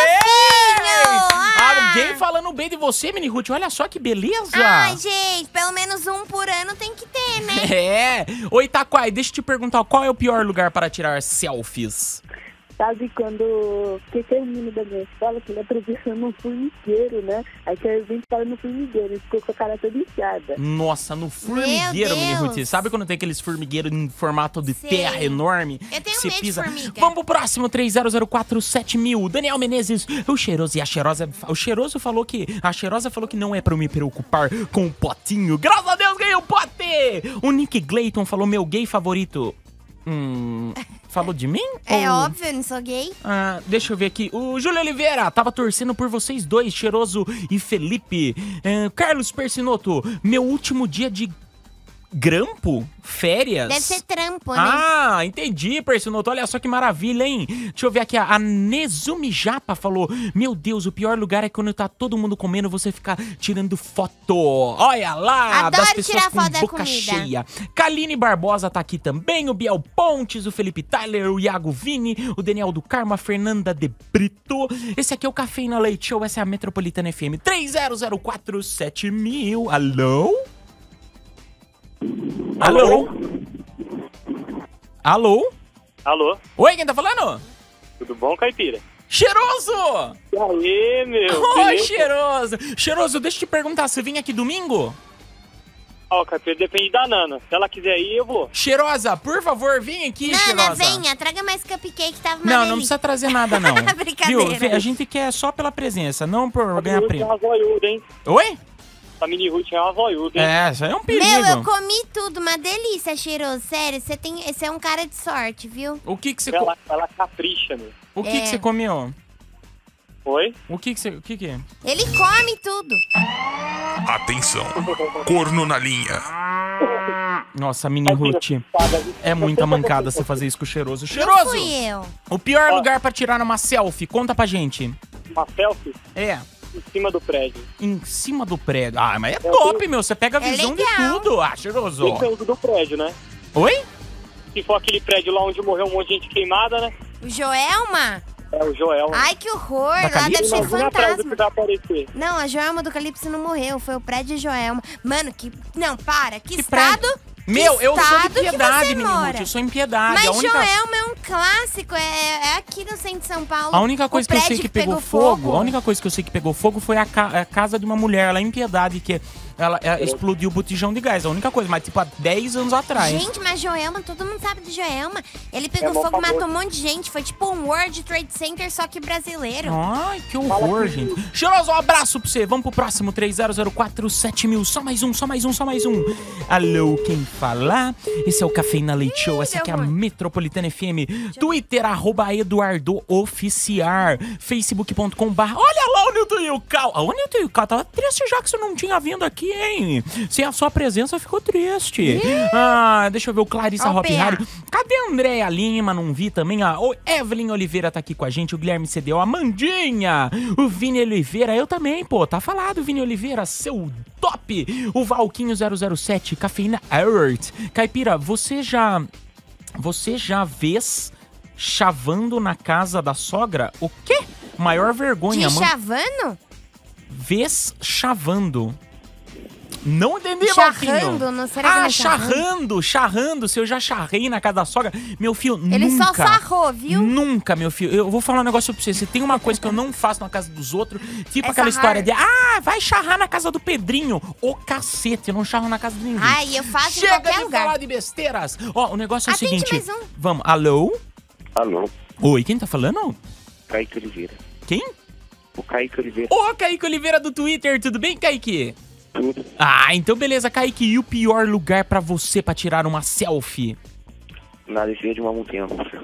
Speaker 3: Ah.
Speaker 2: Alguém falando bem de você, Mini Ruth. Olha só que beleza!
Speaker 3: Ai, gente, pelo menos um por ano tem que ter, né?
Speaker 2: É. Oi, Itaquai, deixa eu te perguntar, qual é o pior lugar para tirar selfies?
Speaker 6: Sabe quando. Porque tem um menino da minha escola que ele atravessou num formigueiro, né? Aí que eu vim para no formigueiro, ele ficou com a cara toda inchada.
Speaker 2: Nossa, no formigueiro, Mini
Speaker 3: Deus.
Speaker 2: Ruth. Sabe quando tem aqueles formigueiros em formato de
Speaker 3: Sei.
Speaker 2: terra enorme?
Speaker 3: Eu tenho medo de
Speaker 2: pisa?
Speaker 3: formiga.
Speaker 2: Vamos pro próximo, 30047000. Daniel Menezes, o cheiroso e a cheirosa. O cheiroso falou que. A cheirosa falou que não é pra eu me preocupar com o potinho. Graças a Deus ganhei o pote! O Nick Glayton falou meu gay favorito. Hum. Falou de mim?
Speaker 3: É
Speaker 2: Ou-
Speaker 3: óbvio, eu não sou gay.
Speaker 2: Ah, deixa eu ver aqui. O Júlio Oliveira tava torcendo por vocês dois, Cheiroso e Felipe. É, Carlos Persinoto, meu último dia de grampo? Férias?
Speaker 3: Deve ser trampo, né?
Speaker 2: Ah, entendi, Persinoto. Olha só que maravilha, hein? Deixa eu ver aqui. A Nezumi Japa falou: Meu Deus, o pior lugar é quando tá todo mundo comendo você ficar tirando foto. Olha lá,
Speaker 3: Adoro
Speaker 2: das pessoas
Speaker 3: tirar
Speaker 2: com
Speaker 3: foto da
Speaker 2: boca cheia. Kaline Barbosa tá aqui também. O Biel Pontes, o Felipe Tyler, o Iago Vini, o Daniel do Carmo, a Fernanda de Brito. Esse aqui é o Cafeína Leite Show. Essa é a Metropolitana FM 30047000. Alô? Alô? Alô?
Speaker 7: Alô,
Speaker 2: Oi, quem tá falando?
Speaker 7: tudo bom, Caipira?
Speaker 2: Cheiroso!
Speaker 7: E aí, meu?
Speaker 2: Oi, cheiroso! Cheiroso, deixa eu te perguntar, você vem aqui domingo?
Speaker 7: Ó, Caipira, depende da Nana. Se ela quiser ir, eu vou.
Speaker 2: Cheirosa, por favor, vem aqui,
Speaker 3: Nana,
Speaker 2: cheirosa.
Speaker 3: venha, traga mais cupcake que tava uma
Speaker 2: Não, não precisa trazer nada, não.
Speaker 3: Brincadeira.
Speaker 2: Viu? A gente quer só pela presença, não por ganhar prêmio. Oi?
Speaker 7: A mini Ruth é uma voiuda, hein?
Speaker 2: É, isso aí é um perigo.
Speaker 3: Meu, eu comi tudo, uma delícia, cheiroso. Sério, você tem, você é um cara de sorte, viu?
Speaker 2: O que que você,
Speaker 7: Ela, ela capricha, meu.
Speaker 2: o que
Speaker 3: É.
Speaker 2: que você comeu?
Speaker 7: Oi?
Speaker 2: O que que você, o que que é?
Speaker 3: Ele come tudo.
Speaker 1: Atenção, corno na linha.
Speaker 2: Nossa, mini Ruth. É muita mancada você fazer isso com o cheiroso.
Speaker 3: Não
Speaker 2: Cheiroso!
Speaker 3: fui eu.
Speaker 2: O pior lugar pra tirar uma selfie, conta pra gente.
Speaker 7: Uma selfie
Speaker 2: É,
Speaker 7: em cima do prédio.
Speaker 2: em cima do prédio. Ah, mas é top, meu. Você pega a
Speaker 3: É
Speaker 2: visão de
Speaker 3: legal.
Speaker 2: tudo. Ah, cheiroso.
Speaker 7: Depende do prédio, né?
Speaker 2: Oi?
Speaker 7: Se for aquele prédio lá onde morreu um monte de gente queimada, né?
Speaker 3: O Joelma?
Speaker 7: É o Joel.
Speaker 3: Ai, que horror.
Speaker 2: Da
Speaker 3: Lá
Speaker 2: Calypso?
Speaker 3: deve ser fantasma. Não, a Joelma do Calypso não morreu. Foi o prédio de Joelma. Mano, que... Não, para. Que,
Speaker 2: Que
Speaker 3: estado...
Speaker 2: prédio? Meu, eu sou
Speaker 3: estado
Speaker 2: de
Speaker 3: que
Speaker 2: piedade,
Speaker 3: você
Speaker 2: mini
Speaker 3: mora?
Speaker 2: Ruth. Eu sou em piedade.
Speaker 3: Mas
Speaker 2: a única...
Speaker 3: Joelma é um clássico, é, é aqui no centro de São Paulo.
Speaker 2: A única coisa que eu sei que pegou, fogo, a única coisa que eu sei que pegou fogo foi a, ca- a casa de uma mulher lá em Piedade, que ela, ela explodiu o botijão de gás. A única coisa, mas tipo há 10 anos atrás.
Speaker 3: Gente, mas Joelma, todo mundo sabe do Joelma. Ele pegou
Speaker 8: É bom
Speaker 3: fogo, matou um monte de gente. Foi tipo um World Trade Center, só que brasileiro.
Speaker 2: Ai, que horror, gente. Cheiroso, um abraço pra você. Vamos pro próximo 30047000. Só mais um, só mais um, só mais um. Alô, quem fala? Esse é o Cafeína Leite Show. Essa aqui é a. Metropolitana FM. Twitter, arroba Eduardo Oficiar. Facebook.com barra. Olha lá o Newton e o Cal. O Newton e o Cal tava triste já que você não tinha vindo aqui, Sem a sua presença ficou triste. Ah, deixa eu ver o Clarissa Hop. Harry. Cadê a Andréa Lima? Não vi também. A o Evelyn Oliveira tá aqui com a gente. O Guilherme Cedeu. A Mandinha. O Vini Oliveira. Eu também, pô. Tá falado, Vini Oliveira. Seu top. O Valquinho 007. Cafeína Alert. Caipira, você já... Você já vês chavando na casa da sogra? O quê? Maior vergonha, mano.
Speaker 3: chavano?
Speaker 2: Vês chavando. Não entendi,
Speaker 3: Charrando,
Speaker 2: Valquinho.
Speaker 3: não será que não
Speaker 2: Ah,
Speaker 3: é charrando?
Speaker 2: charrando. Se eu já charrei na casa da sogra. Meu filho,
Speaker 3: Ele
Speaker 2: nunca.
Speaker 3: só sarrou, viu?
Speaker 2: Nunca, meu filho. Eu vou falar um negócio pra você. Se tem uma coisa que eu não faço na casa dos outros, tipo
Speaker 3: É
Speaker 2: aquela
Speaker 3: sarrar.
Speaker 2: história de, ah, vai charrar na casa do Pedrinho. Ô cacete, eu não charro na casa de ninguém.
Speaker 3: Ai, eu faço em
Speaker 2: Chega
Speaker 3: qualquer
Speaker 2: de
Speaker 3: lugar.
Speaker 2: falar de besteiras. Ó, o negócio é o
Speaker 3: Atende
Speaker 2: seguinte.
Speaker 3: mais um.
Speaker 2: Vamos, alô?
Speaker 8: Alô,
Speaker 2: Oi, quem tá falando?
Speaker 8: Kaique Oliveira.
Speaker 2: Quem?
Speaker 8: O Kaique Oliveira,
Speaker 2: Ô, Kaique Oliveira do Twitter, tudo bem, Kaique?
Speaker 8: Tudo
Speaker 2: Ah, então beleza, Kaique. E o pior lugar pra você pra tirar uma selfie?
Speaker 8: na desvia de uma montanha russa.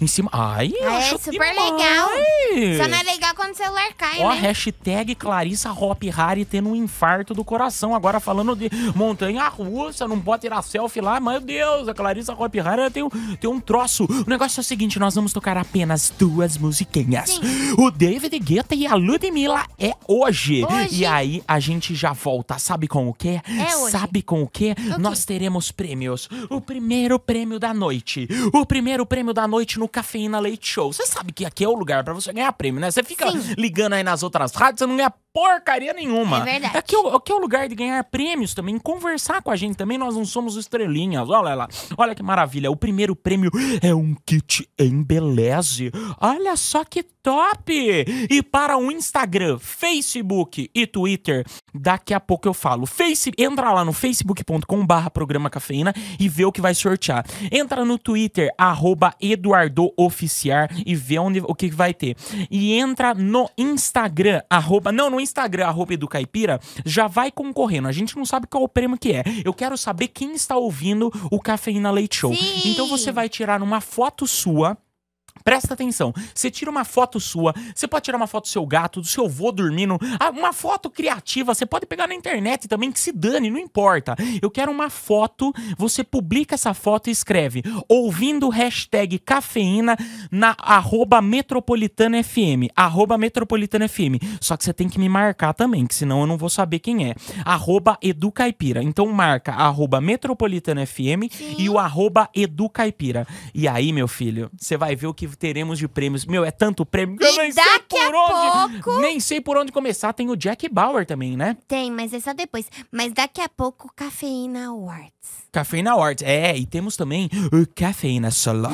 Speaker 2: Em cima. Ai,
Speaker 3: Ah, é super
Speaker 2: demais.
Speaker 3: legal. Só não é legal quando o celular cai,
Speaker 2: Ó,
Speaker 3: né?
Speaker 2: hashtag Clarissa Hop Harry tendo um infarto do coração. Agora falando de montanha russa, não pode tirar selfie lá. Meu Deus, a Clarissa Hop Harry tem, um- tem um troço. O negócio é o seguinte, nós vamos tocar apenas duas musiquinhas. O David Guetta e a Ludmilla é hoje.
Speaker 3: Hoje.
Speaker 2: E aí a gente já volta. Sabe com o quê?
Speaker 3: É hoje.
Speaker 2: Sabe com o quê?
Speaker 3: quê?
Speaker 2: Nós teremos prêmios. O primeiro prêmio da noite. O primeiro prêmio da noite no Cafeína Leite Show. Você sabe que aqui é o lugar pra você ganhar prêmio, né? Você fica
Speaker 3: Sim.
Speaker 2: ligando aí nas outras rádios, você não ganha porcaria nenhuma.
Speaker 3: É verdade.
Speaker 2: Aqui, é o- aqui é o lugar de ganhar prêmios também, conversar com a gente também. Nós não somos estrelinhas. Olha lá. Olha que maravilha. O primeiro prêmio é um kit Embeleze. Olha só que top! E para o Instagram, Facebook e Twitter, daqui a pouco eu falo. Face, entra lá no facebook.com barra programa cafeína e vê o que vai sortear. Entra no Twitter, arroba EduardoOficiar e vê onde, o que vai ter. E entra no Instagram, arroba, não, no Instagram, arroba Educaipira, já vai concorrendo. A gente não sabe qual o prêmio que é. Eu quero saber quem está ouvindo o Cafeína Leite Show.
Speaker 3: Sim.
Speaker 2: Então você vai tirar uma foto sua Presta atenção, você tira uma foto sua, você pode tirar uma foto do seu gato, do seu avô dormindo, ah, uma foto criativa, você pode pegar na internet também, que se dane, não importa. Eu quero uma foto, você publica essa foto e escreve, ouvindo hashtag cafeína na arroba metropolitana FM, arroba metropolitana FM. Só que você tem que me marcar também, que senão eu não vou saber quem é. Arroba educaipira. Então marca arroba metropolitana FM e o arroba educaipira. E aí, meu filho, você vai ver o que teremos de prêmios. Meu, é tanto prêmio que eu nem sei por onde.
Speaker 3: pouco-
Speaker 2: Nem sei por onde começar. Tem o Jack Bauer também, né?
Speaker 3: Tem, mas é só depois. Mas daqui a pouco, Cafeína Awards.
Speaker 2: Cafeína Awards. É, e temos também o Cafeína Solar.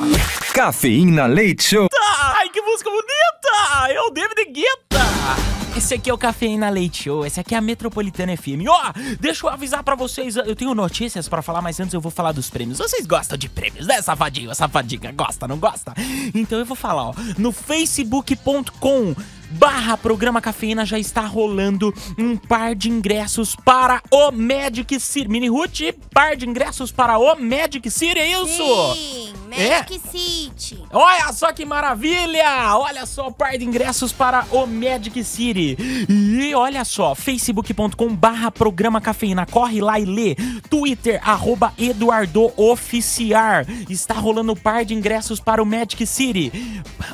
Speaker 9: Cafeína Leite Show.
Speaker 2: Ai, que música bonita! É o David Guetta! Esse aqui é o Cafeína Leite Show, esse aqui é a Metropolitana FM. Ó, deixa eu avisar pra vocês, eu tenho notícias pra falar, mas antes eu vou falar dos prêmios. Vocês gostam de prêmios, né, safadinho? Safadinha, gosta, não gosta? Então eu vou falar, ó, no facebook.com barra programa cafeína já está rolando um par de ingressos para o Magic City. Mini Ruth, par de ingressos para o Magic City, é isso?
Speaker 3: Sim,
Speaker 2: É?
Speaker 3: Magic City.
Speaker 2: Olha só que maravilha! Olha só o par de ingressos para o Magic City. E olha só, facebook.com barra programa cafeína. Corre lá e lê. Twitter, arroba Eduardo Oficiar. Está rolando o par de ingressos para o Magic City.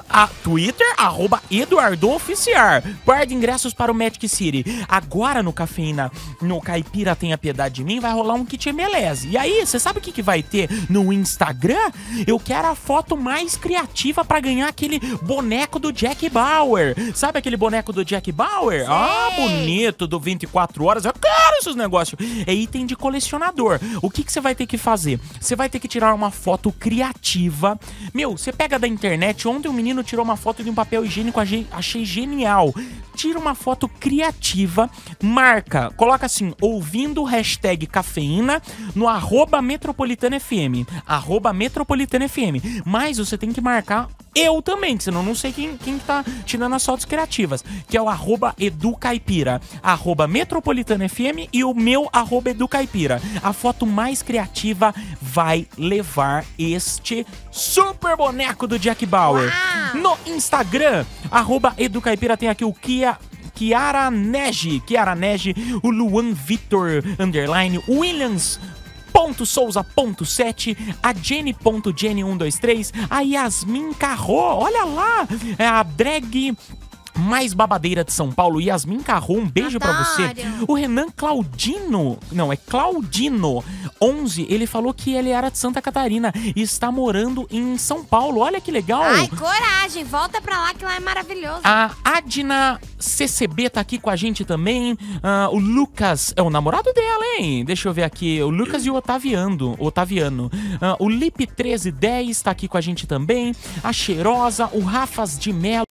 Speaker 2: A Twitter, arroba Eduardo Oficiar. Par de ingressos para o Magic City. Agora no Cafeína, no Caipira Tenha Piedade de Mim, vai rolar um kit Emelese. E aí, você sabe o que, que vai ter no Instagram? Eu quero a foto mais criativa pra ganhar aquele boneco do Jack Bauer. Sabe aquele boneco do Jack Bauer? Ah, bonito, do 24 horas. Eu quero esses negócios. É item de colecionador. O que que você vai ter que fazer? Você vai ter que tirar uma foto criativa. Meu, você pega da internet. Ontem um menino tirou uma foto de um papel higiênico, achei- achei genial. Tira uma foto criativa, marca, coloca assim, ouvindo hashtag cafeína no arroba metropolitana FM. Arroba metropolitana FM. Mas você tem que marcar eu também, senão não sei quem, quem tá tirando as fotos criativas. Que é o arroba educaipira. Arroba metropolitana FM e o meu arroba educaipira. A foto mais criativa vai levar este super boneco do Jack Bauer. No Instagram, arroba educaipira, tem aqui o Kia Kiara Nege, Kiara Nege, o Luan Vitor, underline, Williams, ponto Souza, ponto 7, a Jenny, ponto Jenny 123, a Yasmin Carro, olha lá, é a drag mais babadeira de São Paulo, Yasmin Carro, um beijo pra você. O Renan Claudino, não, é Claudino 11, ele falou que ele era de Santa Catarina e está morando em São Paulo, olha que legal.
Speaker 3: Ai, coragem, volta pra lá que lá é maravilhoso.
Speaker 2: A Adna CCB tá aqui com a gente também. Ah, o Lucas é o namorado dela, hein? Deixa eu ver aqui. O Lucas e o Otaviano. Otaviano. Ah, o Lip 1310 tá aqui com a gente também. A Cheirosa, o Rafas de Melo,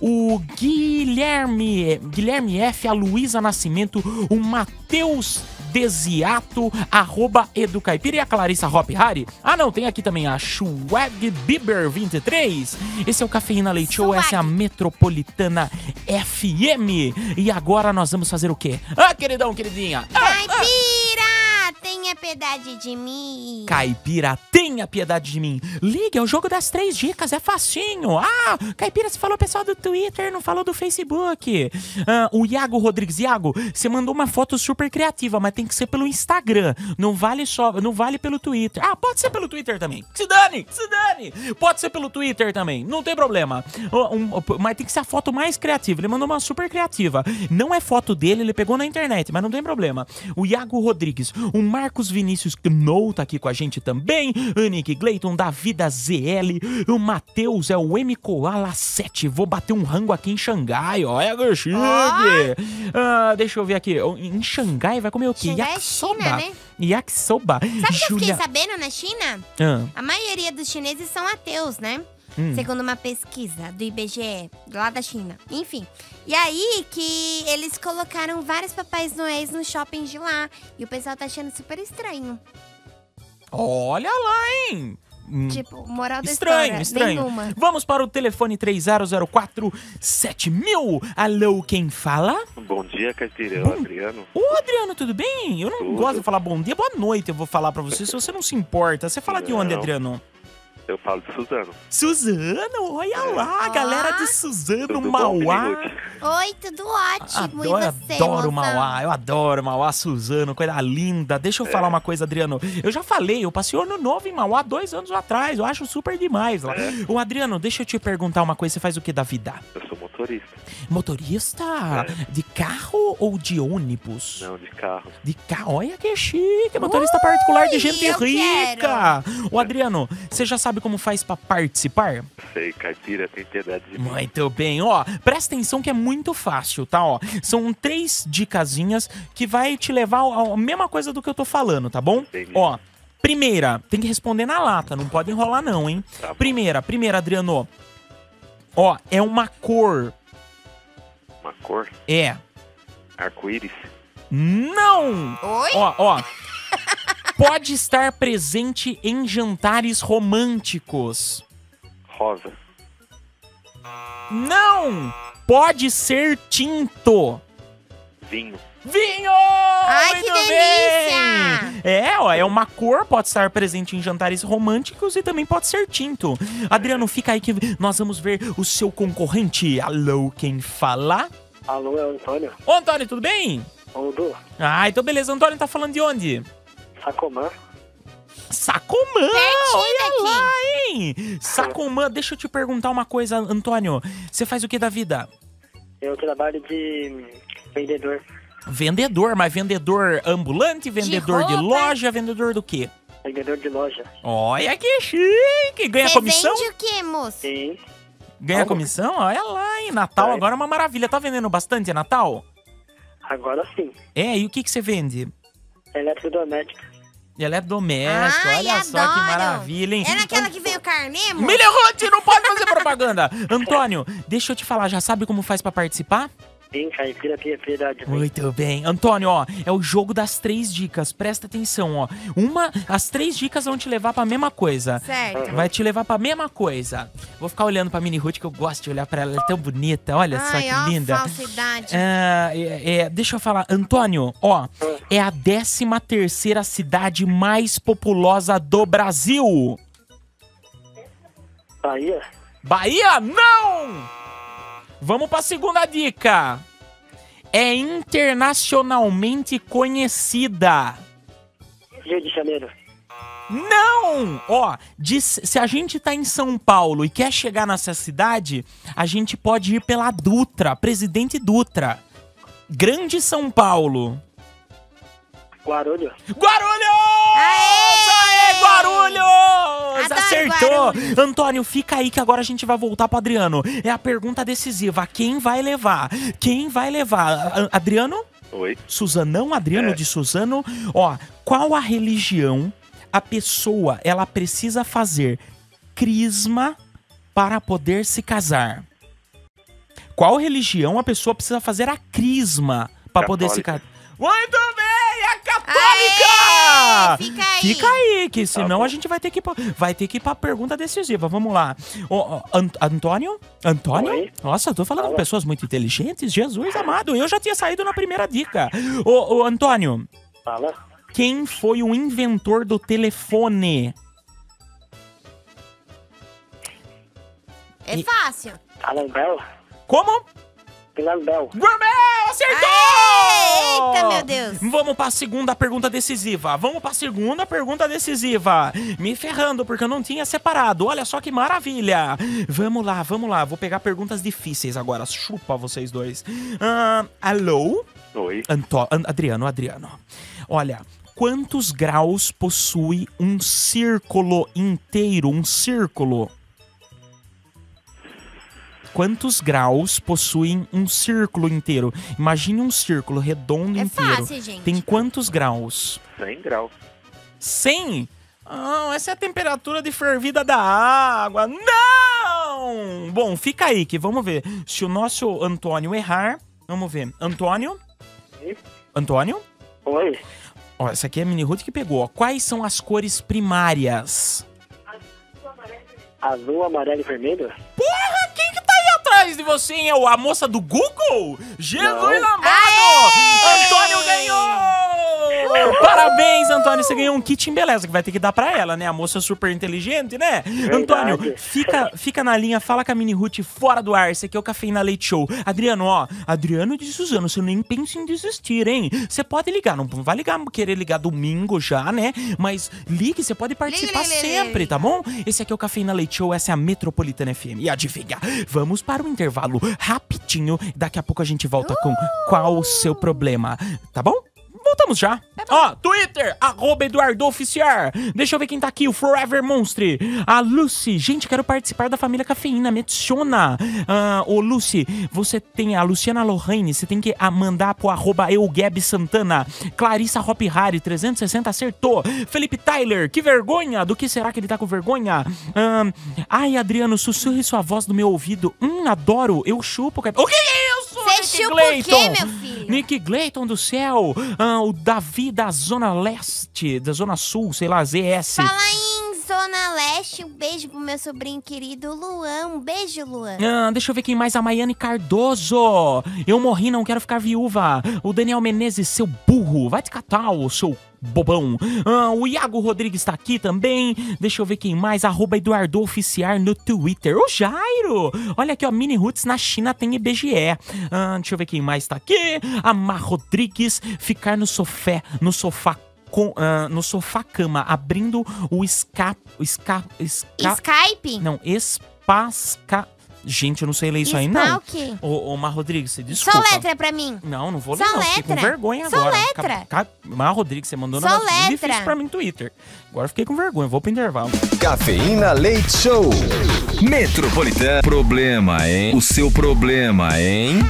Speaker 2: o Guilherme, Guilherme F, a Luísa Nascimento, o Matheus Desiato, arroba Educaipira e a Clarissa Hop Harry. Ah, não, tem aqui também a Swag Bieber 23. Esse é o Cafeína Leite Show, essa é a Metropolitana FM. E agora nós vamos fazer o quê? Ah, queridão, queridinha. Ah,
Speaker 3: Tenha piedade de mim.
Speaker 2: Caipira, tenha piedade de mim. Liga, é o jogo das três dicas, é facinho. Ah, Caipira, você falou pessoal do Twitter, não falou do Facebook. Ah, o Iago Rodrigues, Iago, você mandou uma foto super criativa, mas tem que ser pelo Instagram. Não vale só, não vale pelo Twitter. Ah, pode ser pelo Twitter também. Se dane, se dane. Pode ser pelo Twitter também, não tem problema. Ó, um- mas tem que ser a foto mais criativa. Ele mandou uma super criativa. Não é foto dele, ele pegou na internet, mas não tem problema. O Iago Rodrigues, o Marcos Vinícius Knoll tá aqui com a gente também. Anik Gleiton, Davida ZL, o Matheus é o M Koala 7. Vou bater um rango aqui em Xangai, ó. É que chique. Ah, deixa eu ver aqui. Em Xangai vai comer o quê?
Speaker 3: Xangai é
Speaker 2: Yakisoba.
Speaker 3: China, né?
Speaker 2: Yakisoba.
Speaker 3: Sabe o que eu fiquei sabendo na China?
Speaker 2: Ah,
Speaker 3: A maioria dos chineses são ateus, né?
Speaker 2: Hum.
Speaker 3: Segundo uma pesquisa do IBGE, lá da China. Enfim. E aí que eles colocaram vários papéis noéis no shopping de lá. E o pessoal tá achando super estranho.
Speaker 2: olha lá, hein? Hum.
Speaker 3: Tipo, moral da
Speaker 2: Estranho,
Speaker 3: história.
Speaker 2: estranho.
Speaker 3: Nenhuma.
Speaker 2: Vamos para o telefone 3004 7000. Alô, quem fala?
Speaker 10: Bom dia, Caipira. É o Adriano.
Speaker 2: Ô, Adriano, tudo bem? Eu não
Speaker 10: Tudo.
Speaker 2: gosto de falar bom dia, boa noite, eu vou falar pra você, se você não se importa. Você fala de onde,
Speaker 10: Não.
Speaker 2: Adriano?
Speaker 10: Eu falo de Suzano.
Speaker 2: Suzano, olha lá, a galera de Suzano,
Speaker 10: Tudo bom,
Speaker 2: Mauá.
Speaker 10: Minute?
Speaker 3: Oi, tudo ótimo.
Speaker 2: Adoro,
Speaker 3: e você,
Speaker 2: adoro? Mauá, eu adoro Mauá, Suzano, coisa linda. Deixa eu falar uma coisa, Adriano. Eu já falei, eu passei ano novo em Mauá dois anos atrás, eu acho super demais lá. Ô, Adriano, deixa eu te perguntar uma coisa, você faz o que da vida?
Speaker 10: Eu sou motorista.
Speaker 2: Motorista de carro ou de ônibus?
Speaker 10: Não, de carro.
Speaker 2: De carro, olha que chique, motorista particular de gente rica. Ô, Adriano, você já sabe como faz pra participar?
Speaker 10: Sei, Caipira tem piedade de mim.
Speaker 2: Muito bem, ó. Presta atenção que é muito fácil, tá? Ó, são três dicasinhas que vai te levar a a mesma coisa do que eu tô falando, tá bom?
Speaker 10: Entendi.
Speaker 2: Ó, primeira, tem que responder na lata, não pode enrolar não, hein?
Speaker 10: Tá.
Speaker 2: Primeira, primeira, Adriano. Ó, é uma cor.
Speaker 10: Uma cor,
Speaker 2: É.
Speaker 10: arco-íris,
Speaker 2: Não!
Speaker 3: Oi?
Speaker 2: Ó, ó. Pode estar presente em jantares românticos.
Speaker 10: rosa,
Speaker 2: Não! Pode ser tinto.
Speaker 10: vinho,
Speaker 2: Vinho!
Speaker 3: Ai,
Speaker 2: Muito
Speaker 3: que
Speaker 2: bem!
Speaker 3: delícia!
Speaker 2: É, ó, é uma cor, pode estar presente em jantares românticos e também pode ser tinto. Adriano, fica aí que nós vamos ver o seu concorrente. Alô, quem fala?
Speaker 8: Alô, é o Antônio.
Speaker 2: Ô, Antônio, tudo bem?
Speaker 8: Alô,
Speaker 2: Ah, então beleza. Antônio tá falando de onde?
Speaker 8: Sacomã.
Speaker 2: Sacomã! Olha lá, hein? Sacomã, deixa eu te perguntar uma coisa, Antônio. Você faz o que da vida?
Speaker 8: Eu trabalho de vendedor.
Speaker 2: Vendedor, mas vendedor ambulante, vendedor de,
Speaker 3: roupa?
Speaker 2: loja, vendedor do quê?
Speaker 8: Vendedor de loja.
Speaker 2: Olha que chique! Ganha
Speaker 3: Você
Speaker 2: comissão?
Speaker 3: vende o quê, moço?
Speaker 8: Sim.
Speaker 2: Ganha comissão? Olha lá, hein? Natal
Speaker 8: Vai.
Speaker 2: agora é uma maravilha. Tá vendendo bastante Natal?
Speaker 8: Agora sim.
Speaker 2: É, e o que, que você vende?
Speaker 8: Eletrodoméstico.
Speaker 2: Eletrodoméstico,
Speaker 3: Ai,
Speaker 2: olha só que
Speaker 3: adoro.
Speaker 2: maravilha, hein?
Speaker 3: É naquela que veio moço?
Speaker 2: Milha Ruth, não pode fazer propaganda! Antônio, deixa eu te falar, já sabe como faz pra participar?
Speaker 8: Sim, caipira, caipira de
Speaker 2: Muito bem. Antônio, ó, é o jogo das três dicas. Presta atenção, ó. Uma, as três dicas vão te levar pra mesma coisa.
Speaker 3: Certo.
Speaker 2: Vai te levar pra mesma coisa. Vou ficar olhando pra Mini Ruth, que eu gosto de olhar pra ela. Ela é tão bonita. Olha só
Speaker 3: Ai,
Speaker 2: que
Speaker 3: ó,
Speaker 2: linda.
Speaker 3: falsidade.
Speaker 2: Ah, é- é, deixa eu falar, Antônio, ó, é a 13 terceira cidade mais populosa do Brasil.
Speaker 8: Bahia.
Speaker 2: Bahia, não! Vamos pra segunda dica. É internacionalmente conhecida.
Speaker 8: Rio de Janeiro.
Speaker 2: Não! Ó, diz- se a gente tá em São Paulo e quer chegar nessa cidade, a gente pode ir pela Dutra, Presidente Dutra. Grande São Paulo.
Speaker 8: Guarulhos.
Speaker 2: Guarulhos!
Speaker 3: Aê!
Speaker 2: Aê, Guarulhos!
Speaker 3: Adoro
Speaker 2: Acertou!
Speaker 3: Guarulhos.
Speaker 2: Antônio, fica aí que agora a gente vai voltar pro Adriano. É a pergunta decisiva. Quem vai levar? Quem vai levar? Adriano?
Speaker 10: Oi.
Speaker 2: Suzanão, Adriano
Speaker 10: É.
Speaker 2: de Suzano. Ó, qual a religião a pessoa ela precisa fazer crisma para poder se casar? Qual religião a pessoa precisa fazer a crisma para poder se casar? Muito bem, a católica!
Speaker 3: Aê, fica aí.
Speaker 2: Fica aí, que senão
Speaker 10: bom.
Speaker 2: a gente vai ter que ir pra, vai ter que ir pra pergunta decisiva. Vamos lá. Ô, Ant- Antônio? Antônio?
Speaker 8: Oi.
Speaker 2: Nossa, eu tô falando com
Speaker 8: Fala.
Speaker 2: pessoas muito inteligentes. Jesus amado, eu já tinha saído na primeira dica. Ô, ô, Antônio,
Speaker 8: Fala.
Speaker 2: quem foi o inventor do telefone?
Speaker 3: É fácil.
Speaker 8: Alan Bell.
Speaker 2: Como?
Speaker 8: Bell.
Speaker 2: Gourmet, acertou!
Speaker 3: Aê, eita, meu Deus.
Speaker 2: Vamos pra segunda pergunta decisiva. Vamos pra segunda pergunta decisiva. Me ferrando, porque eu não tinha separado. Olha só que maravilha. Vamos lá, vamos lá. Vou pegar perguntas difíceis agora. Chupa vocês dois. Ah, alô?
Speaker 10: Oi.
Speaker 2: Antó An- Adriano, Adriano. Olha, quantos graus possui um círculo inteiro? Um círculo. Quantos graus possuem um círculo inteiro? Imagine um círculo redondo
Speaker 3: É
Speaker 2: inteiro.
Speaker 3: fácil, gente.
Speaker 2: Tem quantos graus?
Speaker 10: 100 graus.
Speaker 2: 100? Ah, essa é a temperatura de fervida da água. Não! Bom, fica aí que vamos ver. Se o nosso Antônio errar, vamos ver. Antônio?
Speaker 8: Oi.
Speaker 2: Antônio?
Speaker 8: Oi.
Speaker 2: Ó, essa aqui é a Mini Ruth que pegou. ó. Quais são as cores primárias?
Speaker 8: Azul, amarelo e vermelho?
Speaker 2: Atrás de você, hein? É a moça do Google? Jesus
Speaker 8: Não.
Speaker 2: amado! Antônio ganhou! Parabéns, Antônio. Você ganhou um kit em beleza que vai ter que dar pra ela, né? A moça super inteligente, né? Antônio, fica, fica na linha, fala com a Mini Ruth fora do ar. Esse aqui é o Cafeína Leite Show. Adriano, ó. Adriano de Suzano, você nem pensa em desistir, hein? Você pode ligar, não vai ligar, querer ligar domingo já, né? Mas ligue, você pode participar
Speaker 3: ligue,
Speaker 2: sempre,
Speaker 3: ligue.
Speaker 2: tá bom? Esse aqui é o Cafeína Leite Show, essa é a Metropolitana FM. E adivinha, vamos para o intervalo rapidinho. Daqui a pouco a gente volta com qual o seu problema, tá bom? Voltamos já. Ó, Twitter, arroba Eduardo Oficiar. Deixa eu ver quem tá aqui, o Forever Monstre. A Lucy. Gente, quero participar da família Cafeína, me adiciona. Ah, ô, Lucy, você tem a Luciana Lorraine, você tem que mandar pro arroba Eugab Santana. Clarissa Hop Harry, 360, acertou. Felipe Tyler, que vergonha. Do que será que ele tá com vergonha? Ahn, ai, Adriano, sussurre sua voz no meu ouvido. Hum, adoro. Eu chupo. O que é isso?
Speaker 3: Você chupa o quê, meu filho?
Speaker 2: Nick Glayton do céu, ah, o Davi da Zona Leste, da Zona Sul, sei lá, ZS.
Speaker 3: Fala em Leste, um beijo pro meu sobrinho querido Luan. Um beijo, Luan.
Speaker 2: Ah, deixa eu ver quem mais, a Maiane Cardoso. Eu morri, não quero ficar viúva. O Daniel Menezes, seu burro, vai te catar, o seu bobão. Ah, o Iago Rodrigues tá aqui também. Deixa eu ver quem mais, arroba Eduardo Oficiar no Twitter. O Jairo. Olha aqui, ó, Mini Roots na China tem IBGE. Ah, deixa eu ver quem mais tá aqui. A Mar Rodrigues, ficar no sofá, no sofá com, ah, no sofá cama, abrindo o escape, o esca, esca,
Speaker 3: Skype?
Speaker 2: não, espasca. Gente, eu não sei ler isso aí, não.
Speaker 3: Smalk?
Speaker 2: Ô, ô Mar Rodrigues, você desculpa.
Speaker 3: Só letra pra mim.
Speaker 2: Não, não vou ler,
Speaker 3: Só
Speaker 2: não. Fiquei com
Speaker 3: letra.
Speaker 2: vergonha
Speaker 3: Só
Speaker 2: agora.
Speaker 3: letra.
Speaker 2: Ca- ca- Mar Rodrigues, você mandou um
Speaker 3: Só
Speaker 2: negócio muito
Speaker 3: letra.
Speaker 2: difícil pra mim no Twitter. Agora eu fiquei com vergonha, vou pro intervalo.
Speaker 9: Cafeína Leite Show. Metropolitano. Problema, hein? O seu problema, hein?